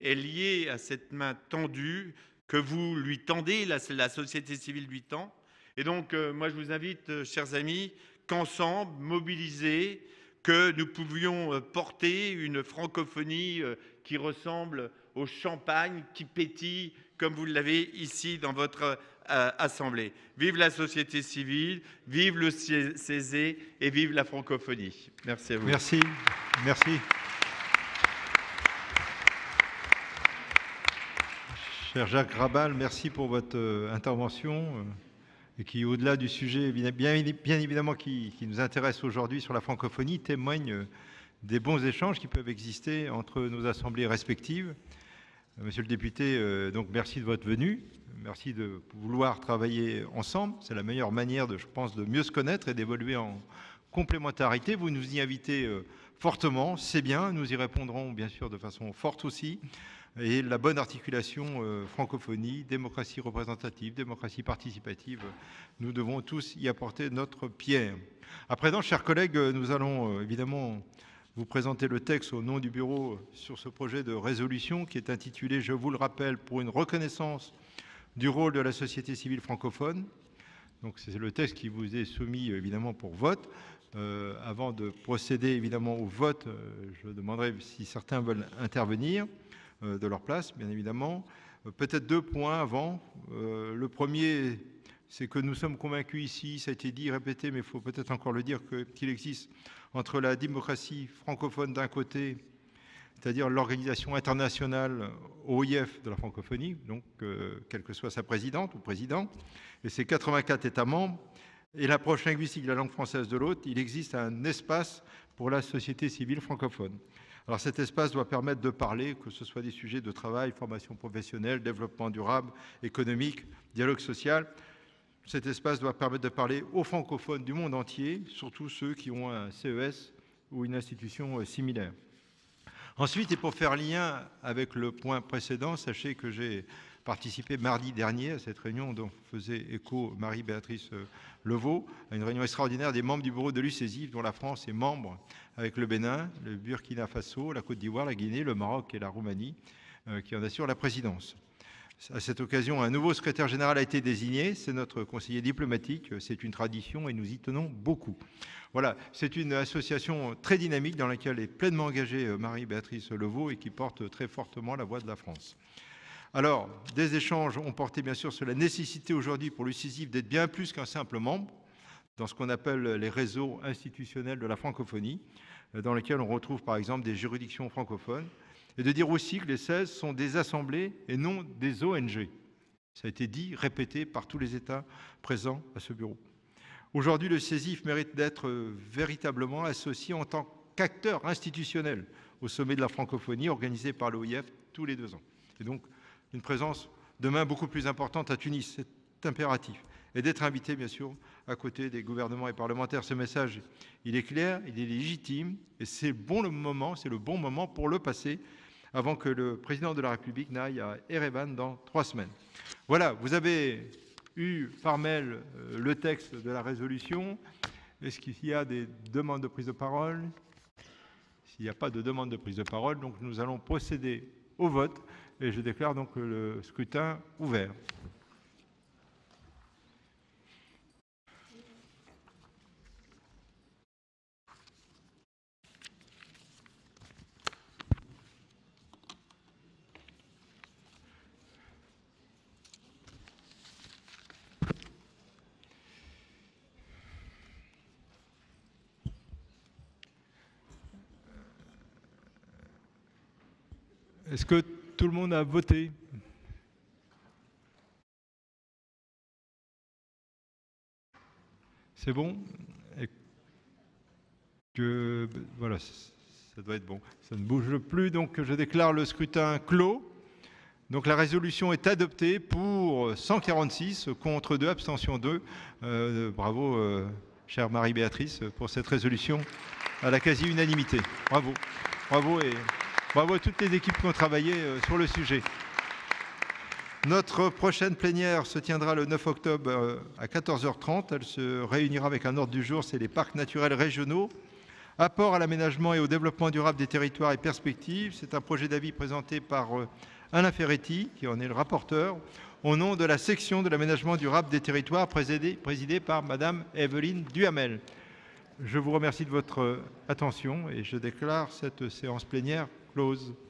est lié à cette main tendue que vous lui tendez, la, société civile lui tend. Et donc, euh, moi, je vous invite, euh, chers amis, qu'ensemble, mobilisés, que nous pouvions euh, porter une francophonie euh, qui ressemble au champagne qui pétille comme vous l'avez ici dans votre euh, assemblée. Vive la société civile, vive le CESE et vive la francophonie. Merci à vous. Merci. Merci. Cher Jacques Rabal, merci pour votre intervention et qui, au-delà du sujet bien, évidemment qui, nous intéresse aujourd'hui sur la francophonie, témoigne euh, des bons échanges qui peuvent exister entre nos assemblées respectives. Euh, monsieur le député, euh, donc merci de votre venue, merci de vouloir travailler ensemble. C'est la meilleure manière, je pense, de mieux se connaître et d'évoluer en complémentarité. Vous nous y invitez fortement, c'est bien, nous y répondrons bien sûr de façon forte aussi, et la bonne articulation euh, francophonie, démocratie représentative, démocratie participative, nous devons tous y apporter notre pierre. À présent, chers collègues, nous allons euh, évidemment vous présenter le texte au nom du bureau sur ce projet de résolution qui est intitulé, je vous le rappelle, pour une reconnaissance du rôle de la société civile francophone. Donc c'est le texte qui vous est soumis évidemment pour vote. Euh, avant de procéder évidemment au vote, je demanderai si certains veulent intervenir de leur place, bien évidemment. Peut-être deux points avant. le premier, c'est que nous sommes convaincus ici, ça a été dit, répété, mais il faut peut-être encore le dire, qu'il existe entre la démocratie francophone d'un côté, c'est-à-dire l'organisation internationale OIF de la francophonie, donc quelle que soit sa présidente ou président, et ses 84 États membres, et l'approche linguistique de la langue française de l'autre, il existe un espace pour la société civile francophone. Alors cet espace doit permettre de parler, que ce soit des sujets de travail, formation professionnelle, développement durable, économique, dialogue social. Cet espace doit permettre de parler aux francophones du monde entier, surtout ceux qui ont un CES ou une institution euh, similaire. Ensuite, et pour faire lien avec le point précédent, sachez que j'ai participé mardi dernier à cette réunion dont faisait écho Marie-Béatrice euh, Levaux, à une réunion extraordinaire des membres du bureau de l'UCESIF, dont la France est membre avec le Bénin, le Burkina Faso, la Côte d'Ivoire, la Guinée, le Maroc et la Roumanie, euh, qui en assurent la présidence. À cette occasion, un nouveau secrétaire général a été désigné, c'est notre conseiller diplomatique, c'est une tradition et nous y tenons beaucoup. Voilà, c'est une association très dynamique dans laquelle est pleinement engagée euh, Marie-Béatrice Levaux et qui porte très fortement la voix de la France. Alors, des échanges ont porté bien sûr sur la nécessité aujourd'hui pour l'UCISIF d'être bien plus qu'un simple membre dans ce qu'on appelle les réseaux institutionnels de la francophonie, euh, dans lesquels on retrouve par exemple des juridictions francophones, et de dire aussi que les 16 sont des assemblées et non des ONG. Ça a été dit, répété par tous les États présents à ce bureau. Aujourd'hui, le CESIF mérite d'être euh, véritablement associé en tant qu'acteur institutionnel au sommet de la francophonie organisé par l'OIF tous les deux ans. Et donc, une présence demain beaucoup plus importante à Tunis. C'est impératif. Et d'être invité, bien sûr, à côté des gouvernements et parlementaires. Ce message, il est clair, il est légitime, et c'est bon le moment, c'est le bon moment pour le passer avant que le président de la République n'aille à Erevan dans trois semaines. Voilà, vous avez eu par mail euh, le texte de la résolution. Est-ce qu'il y a des demandes de prise de parole? S'il n'y a pas de demande de prise de parole, donc nous allons procéder au vote et je déclare donc le scrutin ouvert. Est-ce que tout le monde a voté. C'est bon? Que, Voilà, ça doit être bon. Ça ne bouge plus, donc je déclare le scrutin clos. Donc la résolution est adoptée pour 146 contre 2, abstention 2. Euh, bravo, euh, chère Marie-Béatrice, pour cette résolution à la quasi-unanimité. Bravo. Bravo et Bravo à toutes les équipes qui ont travaillé euh, sur le sujet. Notre prochaine plénière se tiendra le 9 octobre euh, à 14h30. Elle se réunira avec un ordre du jour, c'est les parcs naturels régionaux. Apport à l'aménagement et au développement durable des territoires et perspectives. C'est un projet d'avis présenté par euh, Alain Ferretti, qui en est le rapporteur, au nom de la section de l'aménagement durable des territoires présidée, par Madame Evelyne Duhamel. Je vous remercie de votre attention et je déclare cette séance plénière leproso.